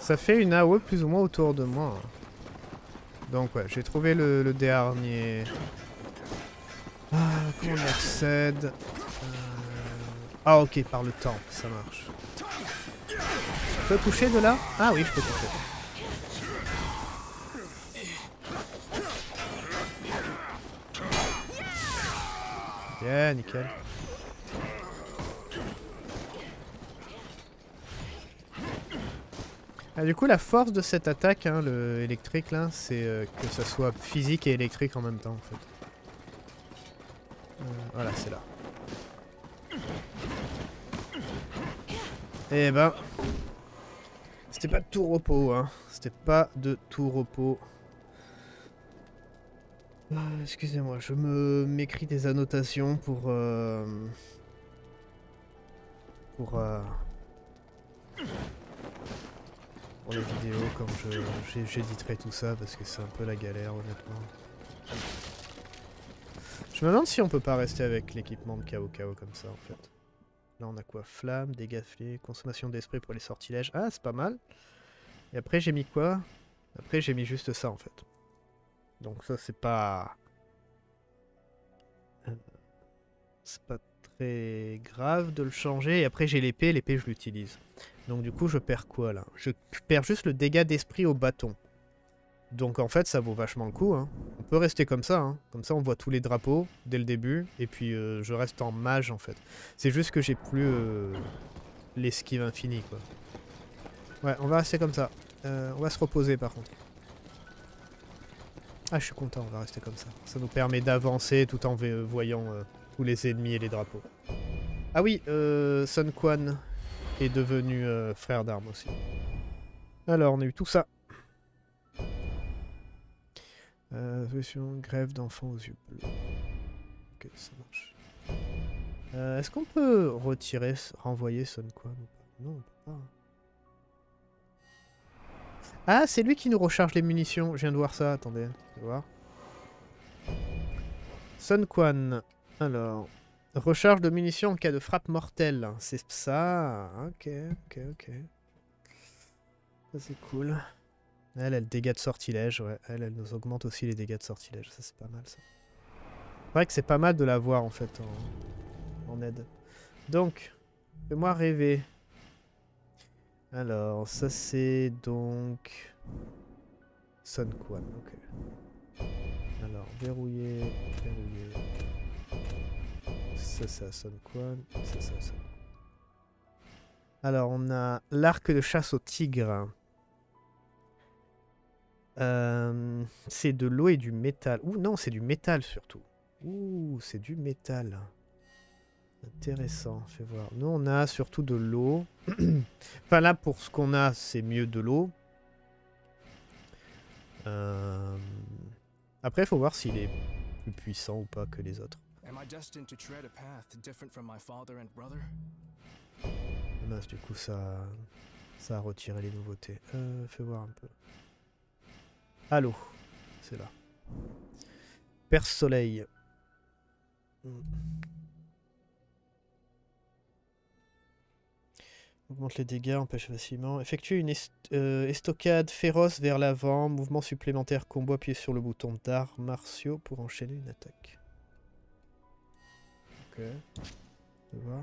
Ça fait une AOE plus ou moins autour de moi. Donc ouais, j'ai trouvé le dernier. Ah, comment on accède Euh, Ah ok, par le temps, ça marche. Je peux toucher de là? Ah oui, je peux toucher. Bien, nickel. Ah, du coup, la force de cette attaque, hein, le électrique là, c'est euh, que ça soit physique et électrique en même temps en fait. Euh, voilà, c'est là. Eh ben, c'était pas de tout repos, hein. C'était pas de tout repos. Ah, Excusez-moi, je me m'écris des annotations pour euh, pour euh, pour les vidéos quand j'éditerai tout ça parce que c'est un peu la galère honnêtement. Je me demande si on peut pas rester avec l'équipement de KO comme ça en fait. Là on a quoi? Flamme, dégâts flés, consommation d'esprit pour les sortilèges. Ah c'est pas mal. Et après j'ai mis quoi? Après j'ai mis juste ça en fait. Donc ça c'est pas... Euh, C'est pas très grave de le changer. Et après j'ai l'épée, l'épée je l'utilise. Donc du coup je perds quoi là? Je perds juste le dégât d'esprit au bâton. Donc en fait ça vaut vachement le coup. hein. On peut rester comme ça. hein. Comme ça on voit tous les drapeaux dès le début. Et puis euh, je reste en mage en fait. C'est juste que j'ai plus euh, l'esquive infinie quoi. Ouais on va rester comme ça. Euh, on va se reposer par contre. Ah, je suis content, on va rester comme ça. Ça nous permet d'avancer tout en voyant tous les ennemis et les drapeaux. Ah oui, Sun Quan est devenu frère d'armes aussi. Alors, on a eu tout ça. Grève d'enfants aux yeux bleus. Ça marche. Euh, Est-ce qu'on peut retirer, renvoyer ou pas? Non, on peut pas. hein. Ah, c'est lui qui nous recharge les munitions. Je viens de voir ça. Attendez, je vais voir. Sun Quan. Alors, recharge de munitions en cas de frappe mortelle. C'est ça. Ok, ok, ok. Ça c'est cool. Elle, elle dégâts de sortilège. Ouais, elle, elle nous augmente aussi les dégâts de sortilège. Ça c'est pas mal ça. C'est vrai que c'est pas mal de l'avoir en fait en, en aide. Donc, fais-moi rêver. Alors, ça c'est donc... Sun Quan, ok. Alors, verrouiller, verrouiller. Ça, ça, c'est à Sun Quan. Alors, on a l'arc de chasse au tigre. Euh, c'est de l'eau et du métal. Ouh, non, c'est du métal surtout. Ouh, c'est du métal. Intéressant, fais voir. Nous, on a surtout de l'eau. <clears throat> enfin, là, pour ce qu'on a, c'est mieux de l'eau. Euh, Après, il faut voir s'il est plus puissant ou pas que les autres. Am I destined to tread a path different from my father and brother? Ah mince, du coup, ça, ça a retiré les nouveautés. Euh, fais voir un peu. Allô, c'est là. Perce soleil. Hmm. Augmente les dégâts, empêche facilement. Effectue une est- euh, estocade féroce vers l'avant. Mouvement supplémentaire combo, appuyez sur le bouton d'arts martiaux pour enchaîner une attaque. Ok. Va.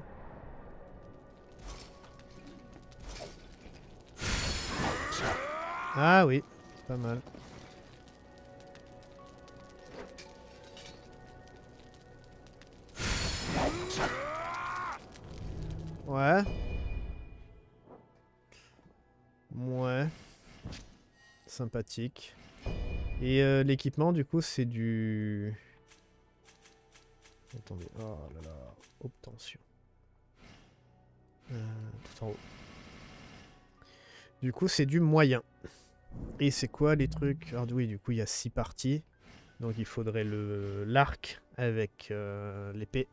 Ah oui, c'est pas mal. Ouais. Ouais. Sympathique. Et euh, l'équipement, du coup, c'est du... Attendez. Oh là là. Obtention. Euh, tout en haut. Du coup, c'est du moyen. Et c'est quoi les trucs? Alors oui, du coup, il y a six parties. Donc il faudrait le l'arc avec euh, l'épée.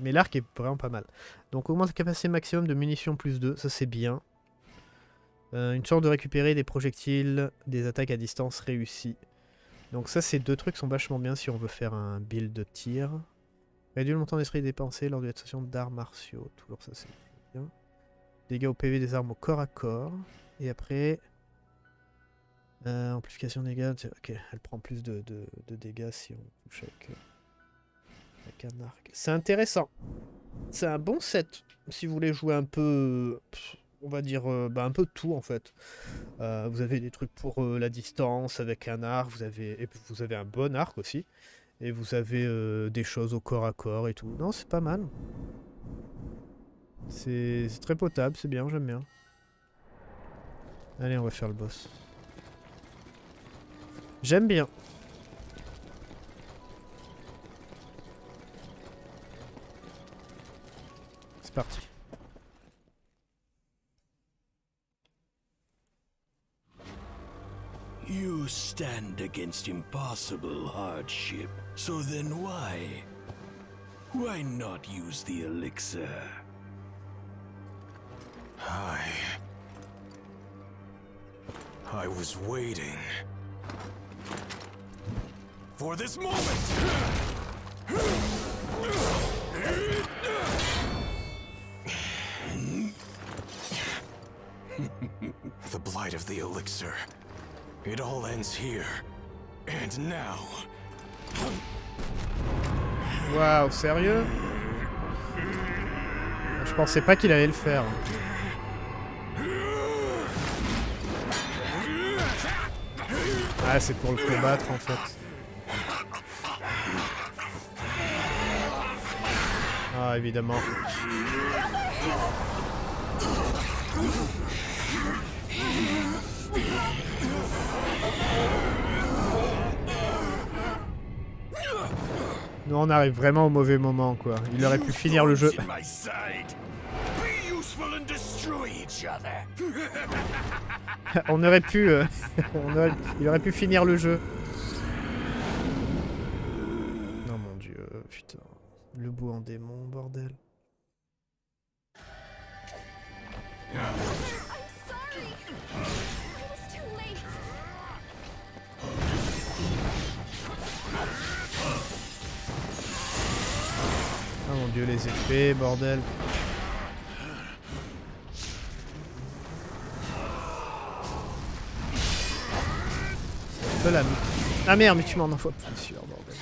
Mais l'arc est vraiment pas mal. Donc augmente la capacité maximum de munitions plus 2, ça c'est bien. Euh, une chance de récupérer des projectiles, des attaques à distance réussies. Donc ça ces deux trucs sont vachement bien si on veut faire un build de tir. Réduire le montant d'esprit dépensé lors de l'association d'arts martiaux. Toujours ça c'est bien. Dégâts au PV des armes au corps à corps. Et après... euh, amplification des dégâts. Ok, elle prend plus de, de- dégâts si on touche avec, C'est intéressant. C'est un bon set. Si vous voulez jouer un peu... On va dire euh, bah, un peu tout en fait. Euh, vous avez des trucs pour euh, la distance avec un arc, vous avez, et vous avez un bon arc aussi. Et vous avez des choses au corps à corps et tout. Non, c'est pas mal. C'est très potable, c'est bien, j'aime bien. Allez, on va faire le boss. J'aime bien. Parti. You stand against impossible hardship. So then why? Why not use the elixir? I. I was waiting. For this moment! The blight of the elixir. It all ends here. And now. Waouh, sérieux? Je pensais pas qu'il allait le faire. Ah, c'est pour le combattre en fait. Ah, évidemment. Nous, on arrive vraiment au mauvais moment, quoi. Il aurait pu finir le jeu. <laughs> On aurait pu... euh, <laughs> on aurait- Il aurait pu finir le jeu. Non, mon dieu, putain. Le bout en démon, bordel. Dieu, les effets, bordel. Peu la... Ah merde, mais tu m'en envoies plus sûr, bordel.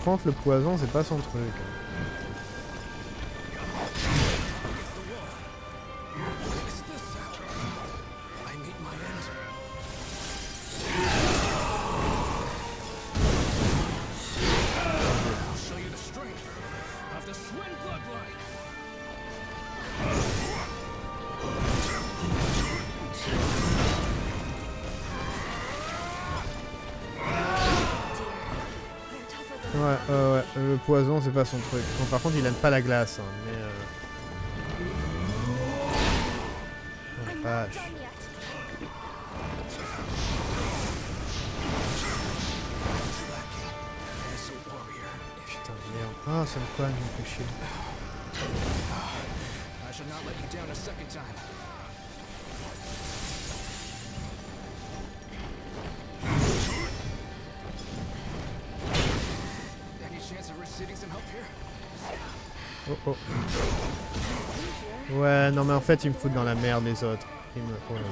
Par contre, le poison, c'est pas son truc. Bon, par contre, il aime pas la glace. Hein, mais euh... oh. Putain, merde. Ah, ça me cogne, il me fait chier. En fait, ils me foutent dans la merde les autres. Ils me... Oh là là,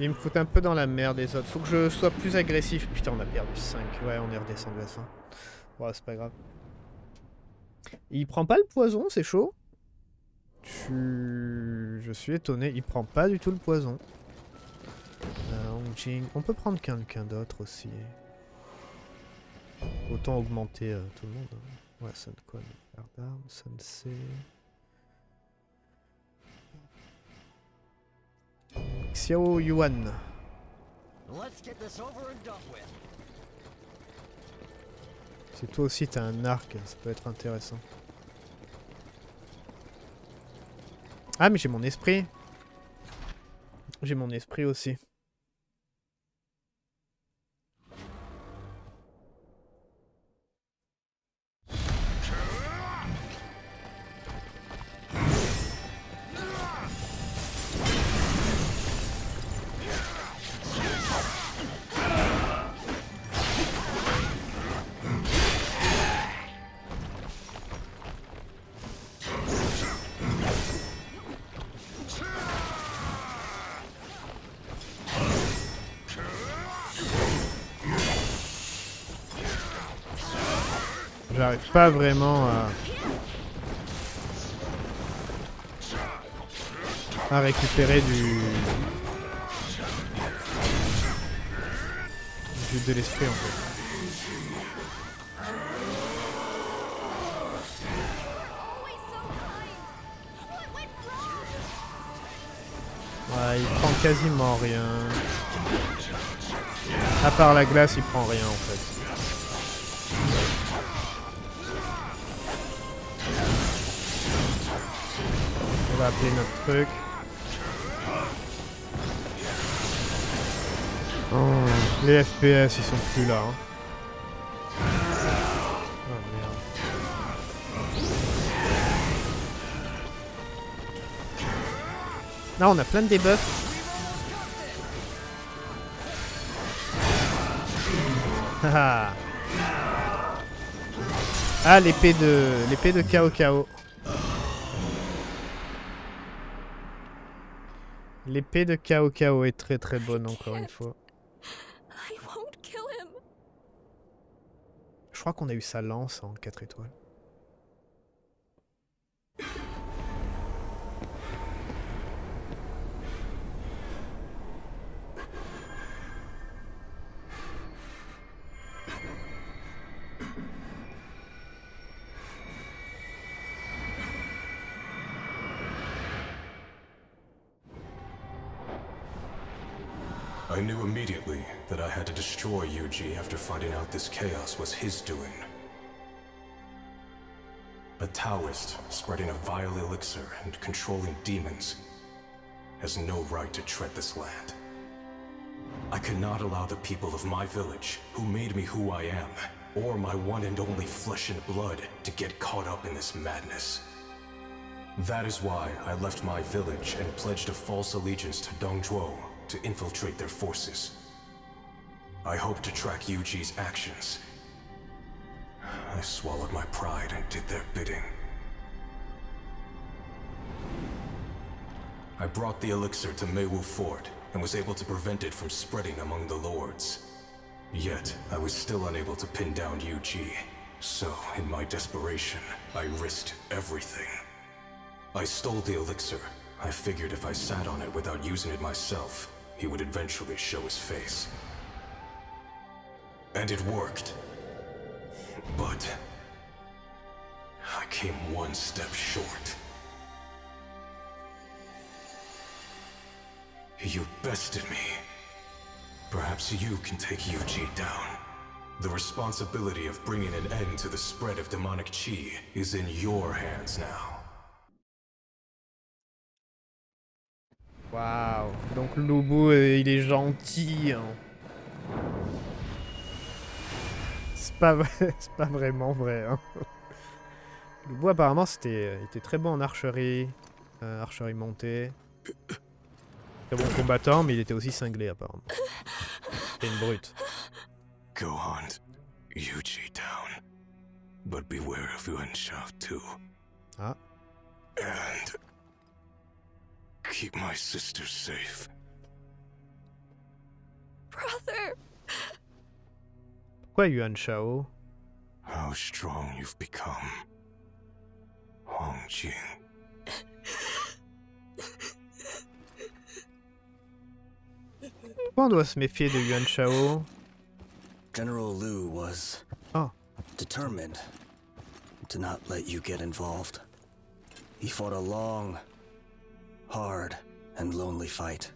je me foutent un peu dans la merde les autres. Faut que je sois plus agressif. Putain, on a perdu 5. Ouais, on est redescendu à 5. Ouais, c'est pas grave. Il prend pas le poison, c'est chaud? Je suis étonné. Il prend pas du tout le poison. Euh. On peut prendre quelqu'un d'autre aussi. Autant augmenter euh, tout le monde. hein. Ouais, Sun Sun Xiao Yuan. Si toi aussi t'as un arc, ça peut être intéressant. Ah mais j'ai mon esprit. J'ai mon esprit aussi. J'arrive pas vraiment à... récupérer du... du de l'esprit en fait. Ouais, il prend quasiment rien. À part la glace, il prend rien en fait. On va appeler notre truc. Oh, les FPS ils sont plus là. hein. Oh, merde. Là on a plein de debuffs. Ah. Ah l'épée de l'épée de Kao Kao. L'épée de Kao Kao est très très bonne encore une fois. Je crois qu'on a eu sa lance en 4 étoiles. Destroy Yuji after finding out this chaos was his doing. A Taoist spreading a vile elixir and controlling demons has no right to tread this land. I cannot allow the people of my village, who made me who I am, or my one and only flesh and blood, to get caught up in this madness. That is why I left my village and pledged a false allegiance to Dongzhuo to infiltrate their forces. I hope to track Yuji's actions. I swallowed my pride and did their bidding. I brought the elixir to Meiwu Fort and was able to prevent it from spreading among the lords. Yet, I was still unable to pin down Yuji. So, in my desperation, I risked everything. I stole the elixir. I figured if I sat on it without using it myself, he would eventually show his face. And it worked. But... I came one step short. You bested me. Perhaps you can take Yuji down. The responsibility of bringing an end to the spread of demonic chi is in your hands now. Waouh. Donc Lobo, il est gentil. hein. C'est pas vrai, <laughs> c'est pas vraiment vrai. Hein. Le bois apparemment c'était était très bon en archerie, euh, archerie montée. Très bon combattant, mais il était aussi cinglé apparemment. C'était une brute. Go hunt Yuji down. But beware of Yuan too. Ah. And keep my sister safe. Brother! Pourquoi Yuan Shao How strong you've become. Hong Jing. Pourquoi on doit se méfier de Yuan Shao General Liu was Oh. determined to not let you get involved. He fought a long, hard, and lonely fight.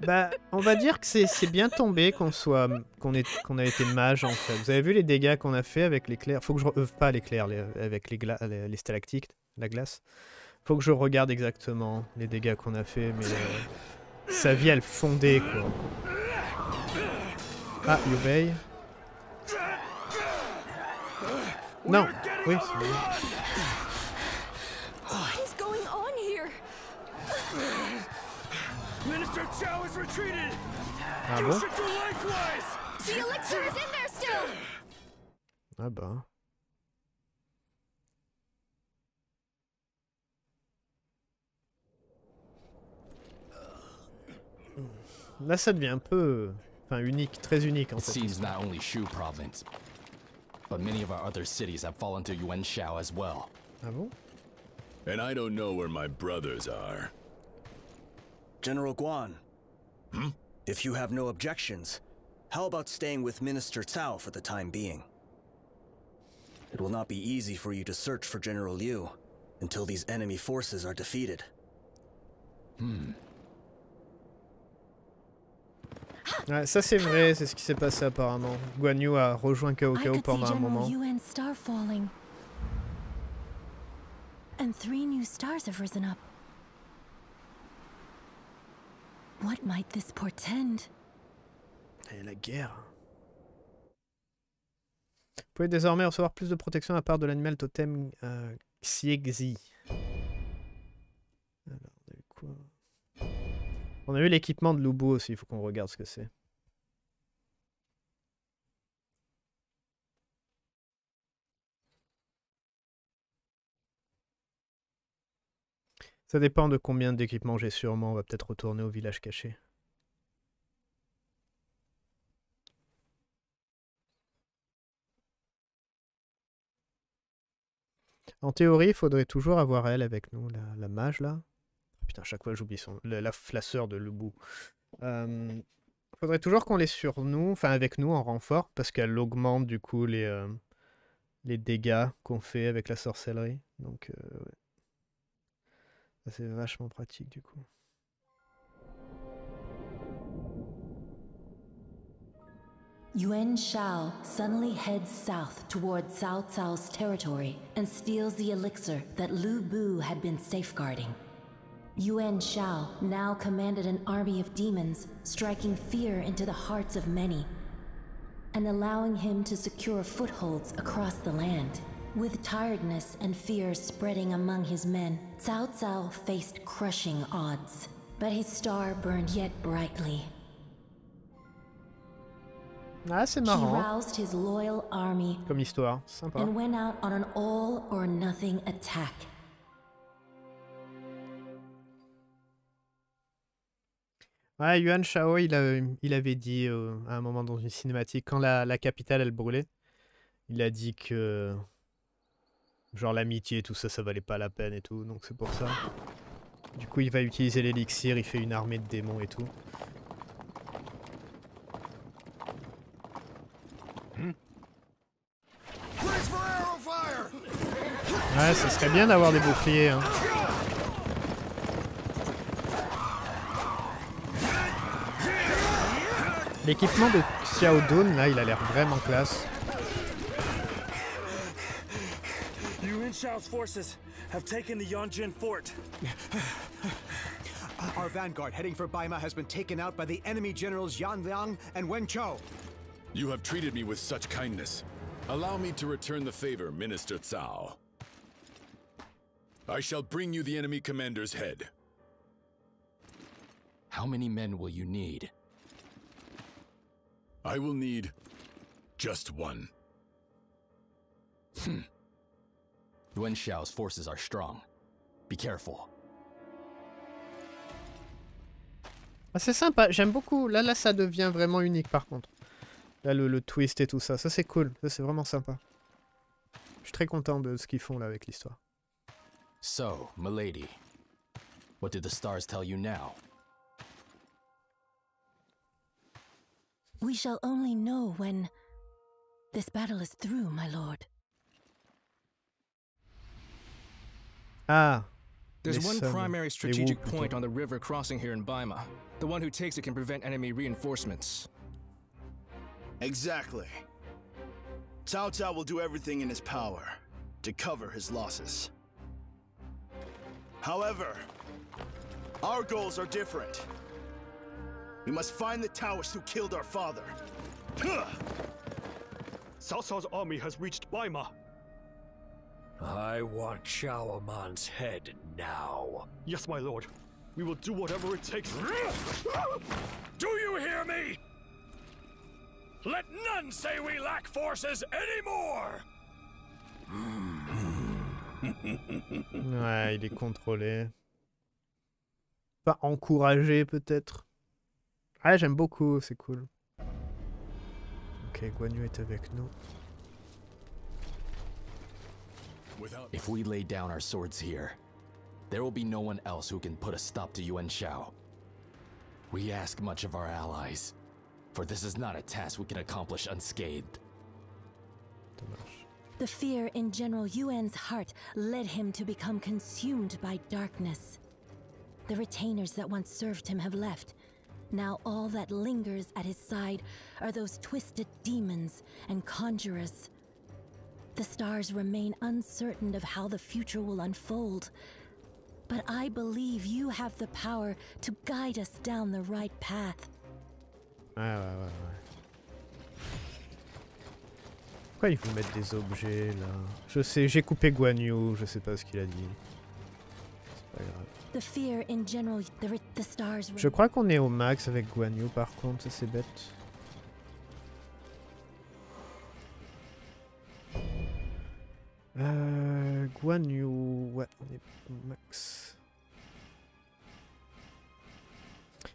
Bah, on va dire que c'est bien tombé qu'on soit qu'on qu'on a été mage en fait. Vous avez vu les dégâts qu'on a fait avec l'éclair? Faut que je euh, pas l'éclair, avec les, gla- stalactites, la glace. Faut que je regarde exactement les dégâts qu'on a fait, euh, sa vie elle fondait quoi. Ah, Yubei. Non, oui. c'est bon. What is going on here? Minister Chow has retreated! Ah you bon should do likewise! The elixir is in there still! Ah bah. Là, ça devient un peu. Enfin, unique, très unique en It fait. But many of our other cities have fallen to Yuan Shao as well. Ah bon And I don't know where my brothers are. General Guan. If you have no objections, how about staying with Minister Cao for the time being? It will not be easy for you to search for General Liu until these enemy forces are defeated. Ouais, ça c'est vrai, c'est ce qui s'est passé apparemment. Guan Yu a rejoint Cao Cao pendant un moment. And three new stars have risen up. What might this portend? Et la guerre. Vous pouvez désormais recevoir plus de protection à part de l'animal totem euh, Xiegzi. On a eu l'équipement de Lubu aussi, il faut qu'on regarde ce que c'est. Ça dépend de combien d'équipements j'ai sûrement, on va peut-être retourner au village caché. En théorie, il faudrait toujours avoir elle avec nous, la, la mage là. Putain, à chaque fois j'oublie son. La, la, la sœur de Lubu. Euh, faudrait toujours qu'on l'ait sur nous, enfin avec nous en renfort, parce qu'elle augmente du coup les, euh, les dégâts qu'on fait avec la sorcellerie. Donc, euh, ouais. C'est vachement pratique du coup. Yuan Shao suddenly heads south toward Cao Cao's territory and steals the elixir that Lu Bu had been safeguarding. Yuan Shao now commanded an army of demons, striking fear into the hearts of many, and allowing him to secure footholds across the land. With tiredness and fear spreading among his men, Cao Cao faced crushing odds. But his star burned yet brightly. Ah, c'est He roused his loyal army comme histoire. Sympa. and went out on an all or nothing attack. Ouais, Yuan Shao, il, a- il avait dit euh, à un moment dans une cinématique, quand la, la capitale elle brûlait, il a dit que genre l'amitié, tout ça, ça valait pas la peine et tout, donc c'est pour ça. Du coup, il va utiliser l'élixir, il fait une armée de démons et tout. Ouais, ça serait bien d'avoir des boucliers. Hein. L'équipement de Xiao Dun, là, il a l'air vraiment classe. Yuan Shao's forces have taken the Yonjin fort. <laughs> Our vanguard heading for Baima has been taken out by the enemy generals Yan Liang and Wen Chou. You have treated me with such kindness. Allow me to return the favor, Minister Cao. I shall bring you the enemy commander's head. How many men will you need? I will need just one. Hmm. Yuan Shao's forces are strong. Be careful. Ah, c'est sympa, j'aime beaucoup. Là, là, ça devient vraiment unique par contre. Là, le, le twist et tout ça, ça c'est cool. Ça c'est vraiment sympa. Je suis très content de ce qu'ils font là avec l'histoire. So, milady, what did the stars tell you now? We shall only know when this battle is through, my lord. Ah. There's les one Sun, primary strategic point on the river crossing here in Baima. The one who takes it can prevent enemy reinforcements. Exactly. Cao Cao will do everything in his power to cover his losses. However, our goals are different. We must find the Taoists who killed our father. Huh! Cao Cao's army has reached Baima. I want Chao Aman's head now. Yes, my lord. We will do whatever it takes. Do you hear me? Let none say we lack forces anymore! <laughs> Ouais, il est contrôlé. Pas encouragé peut-être. Ah, j'aime beaucoup, c'est cool. Ok, Guan Yu est avec nous. If we lay down our swords here, there will be no one else who can put a stop to Yuan Shao. We ask much of our allies, for this is not a task we can accomplish unscathed. The fear in General Yuan's heart led him to become consumed by darkness. The retainers that once served him have left. Now all that lingers at his side are those twisted demons and conjurers. The stars remain uncertain of how the future will unfold. But I believe you have the power to guide us down the right path. Ouais, ouais, ouais, ouais. Pourquoi il faut mettre des objets là Je sais, j'ai coupé Guan Yu, je sais pas ce qu'il a dit. C'est pas grave. Je crois qu'on est au max avec Guan Yu par contre, c'est bête. Euh, Guan ouais, on est au max.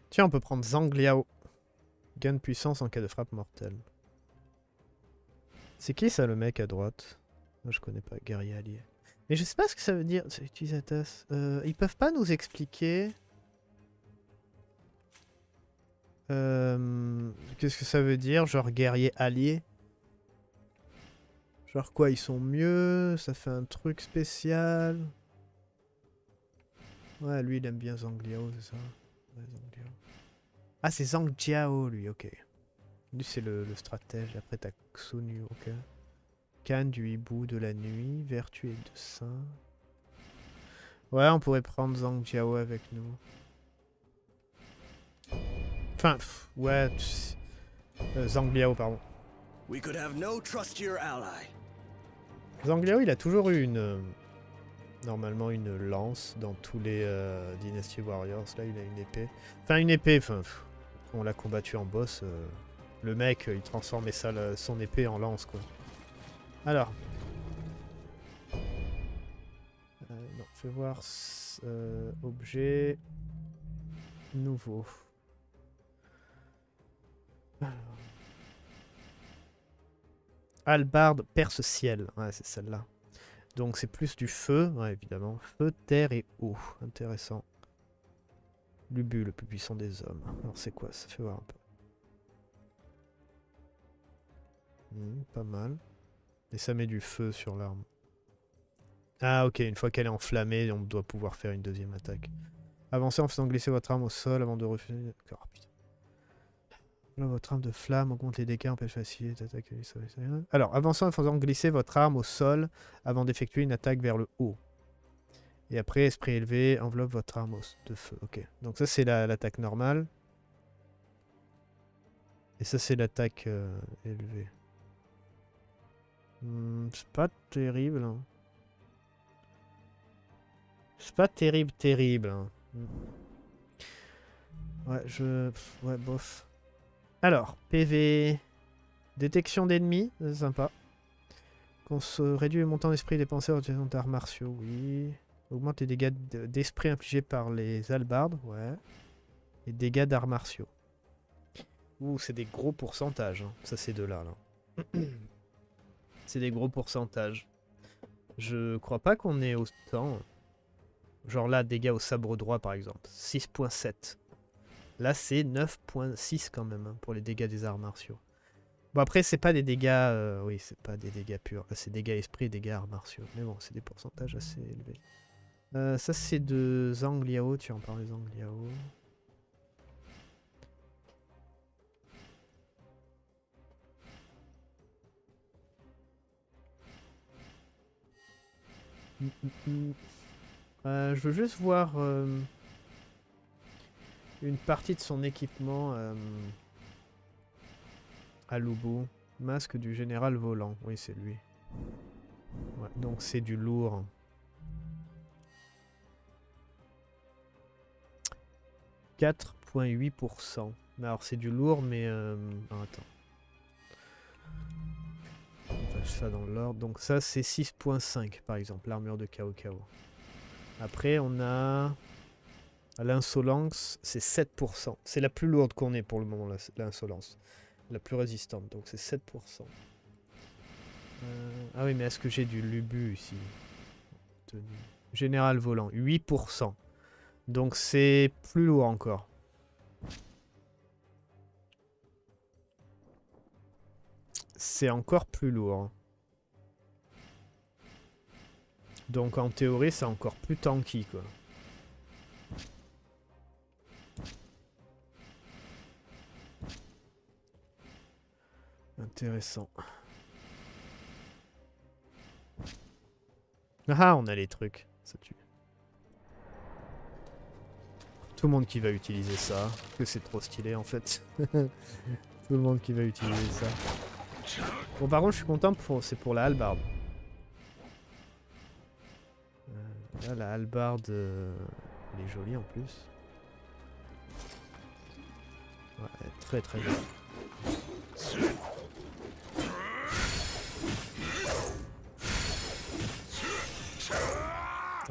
Tiens, on peut prendre Zhang Liao. Gain de puissance en cas de frappe mortelle. C'est qui ça le mec à droite? Moi je connais pas, guerrier allié. Mais je sais pas ce que ça veut dire, c'est utilisateur. Euh, ils peuvent pas nous expliquer. Euh, Qu'est-ce que ça veut dire Genre guerrier allié Genre quoi, ils sont mieux Ça fait un truc spécial Ouais, lui il aime bien Zhang Liao, c'est ça Ouais, Zhang Liao. Ah, c'est Zhang Jiao lui, ok. Lui c'est le, stratège, après t'as Xun Yu, ok. Canne du hibou de la nuit, vertu et de saint. Ouais, on pourrait prendre Zhang Jiao avec nous. Enfin, pff, ouais. Euh, Zhang Liao, pardon. We could have no trustier ally. Zhang Liao, il a toujours eu une. euh, Normalement, une lance dans tous les euh, Dynasty Warriors. Là, il a une épée. Enfin, une épée, enfin. pff, On l'a combattu en boss. le mec, il transformait ça, la- son épée en lance, quoi. Alors. Euh, non, fais voir. euh, objet. Nouveau. Alors. Albarde perce-ciel. Ouais, c'est celle-là. Donc c'est plus du feu, évidemment. Feu, terre et eau. Intéressant. Lubu, le plus puissant des hommes. Alors c'est quoi? Ça fait voir un peu. Hmm, pas mal. Et ça met du feu sur l'arme. Ah ok, une fois qu'elle est enflammée, on doit pouvoir faire une deuxième attaque. Avancez en faisant glisser votre arme au sol avant de refuser... D'accord, putain. Votre arme de flamme augmente les dégâts, empêche facile d'attaquer. Alors, avançant en faisant glisser votre arme au sol avant d'effectuer une attaque vers le haut. Et après, esprit élevé, enveloppe votre arme de feu. Ok. Donc ça, c'est l'attaque normale. Et ça, c'est l'attaque euh, élevée. Hmm, c'est pas terrible. Hein. C'est pas terrible, terrible. Hein. Hmm. Ouais, je... Ouais, bof. Alors, PV... Détection d'ennemis, sympa. Qu'on se réduit le montant d'esprit dépensé en utilisant d'arts martiaux, oui. Augmente les dégâts d'esprit infligés par les albardes, ouais. Et dégâts d'arts martiaux. Ouh, c'est des gros pourcentages, hein. ça c'est de là, là. <clears throat> c'est des gros pourcentages. Je crois pas qu'on ait autant. Genre là, dégâts au sabre droit par exemple. 6.7. Là, c'est 9.6 quand même hein, pour les dégâts des arts martiaux. Bon, après, c'est pas des dégâts... Euh, oui, c'est pas des dégâts purs. Là, c'est dégâts esprit dégâts arts martiaux. Mais bon, c'est des pourcentages assez élevés. Euh, ça, c'est de Zhang Liao. Tu en parles, Zhang Liao. Euh, je veux juste voir une partie de son équipement euh, à Lubu. Masque du général volant. Oui, c'est lui. donc c'est du lourd. « 4.8%. Alors c'est du lourd, mais... Euh... attends. On ça dans l'ordre. Donc ça, c'est 6.5, par exemple, l'armure de Kao Kao. Après, on a... L'insolence, c'est 7%. C'est la plus lourde qu'on ait pour le moment, l'insolence. La plus résistante, donc c'est 7%. Euh, ah oui, mais est-ce que j'ai du lubu ici? Général volant, 8%. Donc c'est plus lourd encore. C'est encore plus lourd. Donc en théorie, c'est encore plus tanky, quoi. Intéressant. Ah, on a les trucs. Ça tue. Tout le monde qui va utiliser ça. Que c'est trop stylé en fait. <laughs> Tout le monde qui va utiliser ça. Bon par contre je suis content pour c'est pour la halbarde. Euh, là la halbarde euh, elle est jolie en plus. Ouais, très très jolie.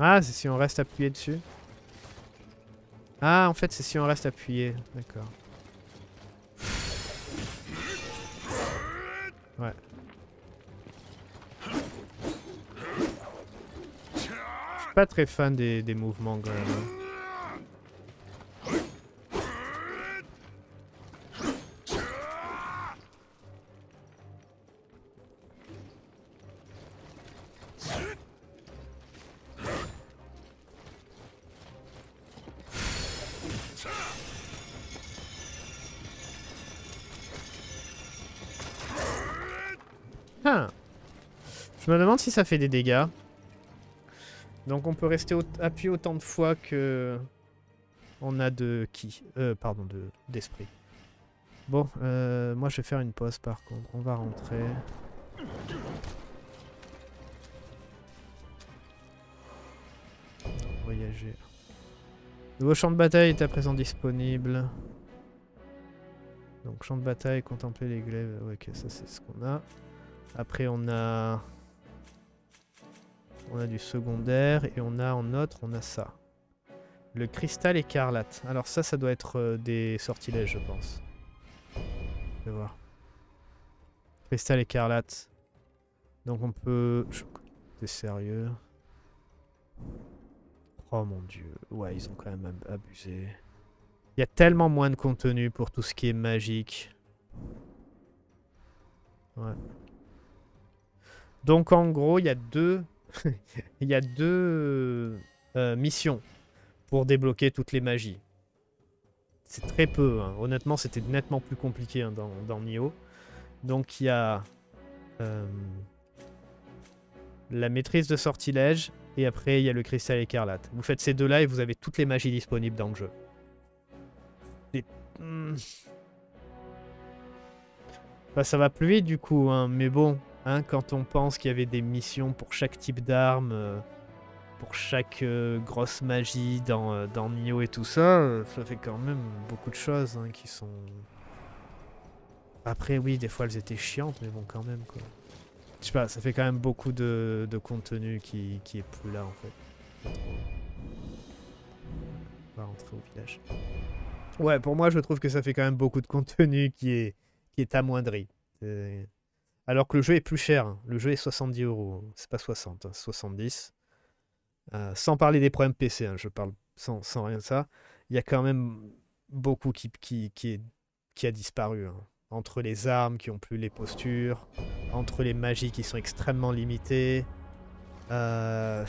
Ah, c'est si on reste appuyé dessus. Ah, en fait, c'est si on reste appuyé. D'accord. Ouais. Je suis pas très fan des, des mouvements quand même. Je me demande si ça fait des dégâts. Donc on peut rester appuyé autant de fois que on a de qui euh, pardon, de d'esprit. Bon, euh, moi je vais faire une pause par contre. On va rentrer. Voyager. Nouveau champ de bataille est à présent disponible. Donc champ de bataille, contempler les glaives. ok, ça c'est ce qu'on a. Après on a on a du secondaire et on a en autre, on a ça. Le cristal écarlate. Alors ça, ça doit être euh, des sortilèges, je pense. Je vais voir. Cristal écarlate. Donc on peut... T'es sérieux? Oh mon dieu. Ouais, ils ont quand même abusé. Il y a tellement moins de contenu pour tout ce qui est magique. Ouais. Donc en gros, il y a deux <laughs> il y a deux euh, missions pour débloquer toutes les magies. c'est très peu. hein. Honnêtement, c'était nettement plus compliqué hein, dans, Nioh. Donc il y a euh, la maîtrise de sortilège et après il y a le cristal écarlate. Vous faites ces deux-là et vous avez toutes les magies disponibles dans le jeu. Hmm. Bah, ça va plus vite du coup, hein, mais bon, hein, quand on pense qu'il y avait des missions pour chaque type d'arme, euh, pour chaque euh, grosse magie dans, euh, dans Nioh et tout ça, ça fait quand même beaucoup de choses hein, qui sont... Après oui, des fois elles étaient chiantes, mais bon quand même quoi. Je sais pas, ça fait quand même beaucoup de, contenu qui, est plus là en fait. On va rentrer au village. Ouais, pour moi je trouve que ça fait quand même beaucoup de contenu qui est, qui est amoindri. Euh, Alors que le jeu est plus cher. hein. Le jeu est 70 euros. C'est pas 60, hein, 70. Euh, sans parler des problèmes PC, hein, je parle sans, rien de ça. Il y a quand même beaucoup qui, a disparu. hein. Entre les armes qui ont plus les postures, entre les magies qui sont extrêmement limitées. Euh,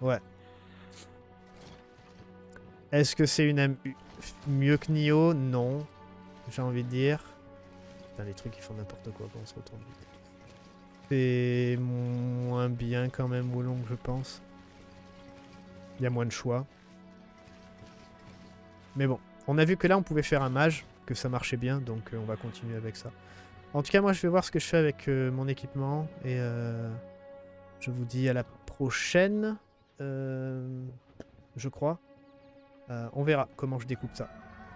Ouais. Est-ce que c'est une mieux que Nioh? Non. J'ai envie de dire. Les trucs ils font n'importe quoi quand on se retourne. C'est moins bien quand même Wolong, je pense. Il y a moins de choix. Mais bon, on a vu que là on pouvait faire un mage, que ça marchait bien, donc euh, on va continuer avec ça. En tout cas, moi je vais voir ce que je fais avec euh, mon équipement et euh, je vous dis à la prochaine, je crois. On verra comment je découpe ça.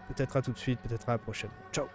Peut-être à tout de suite, peut-être à la prochaine. Ciao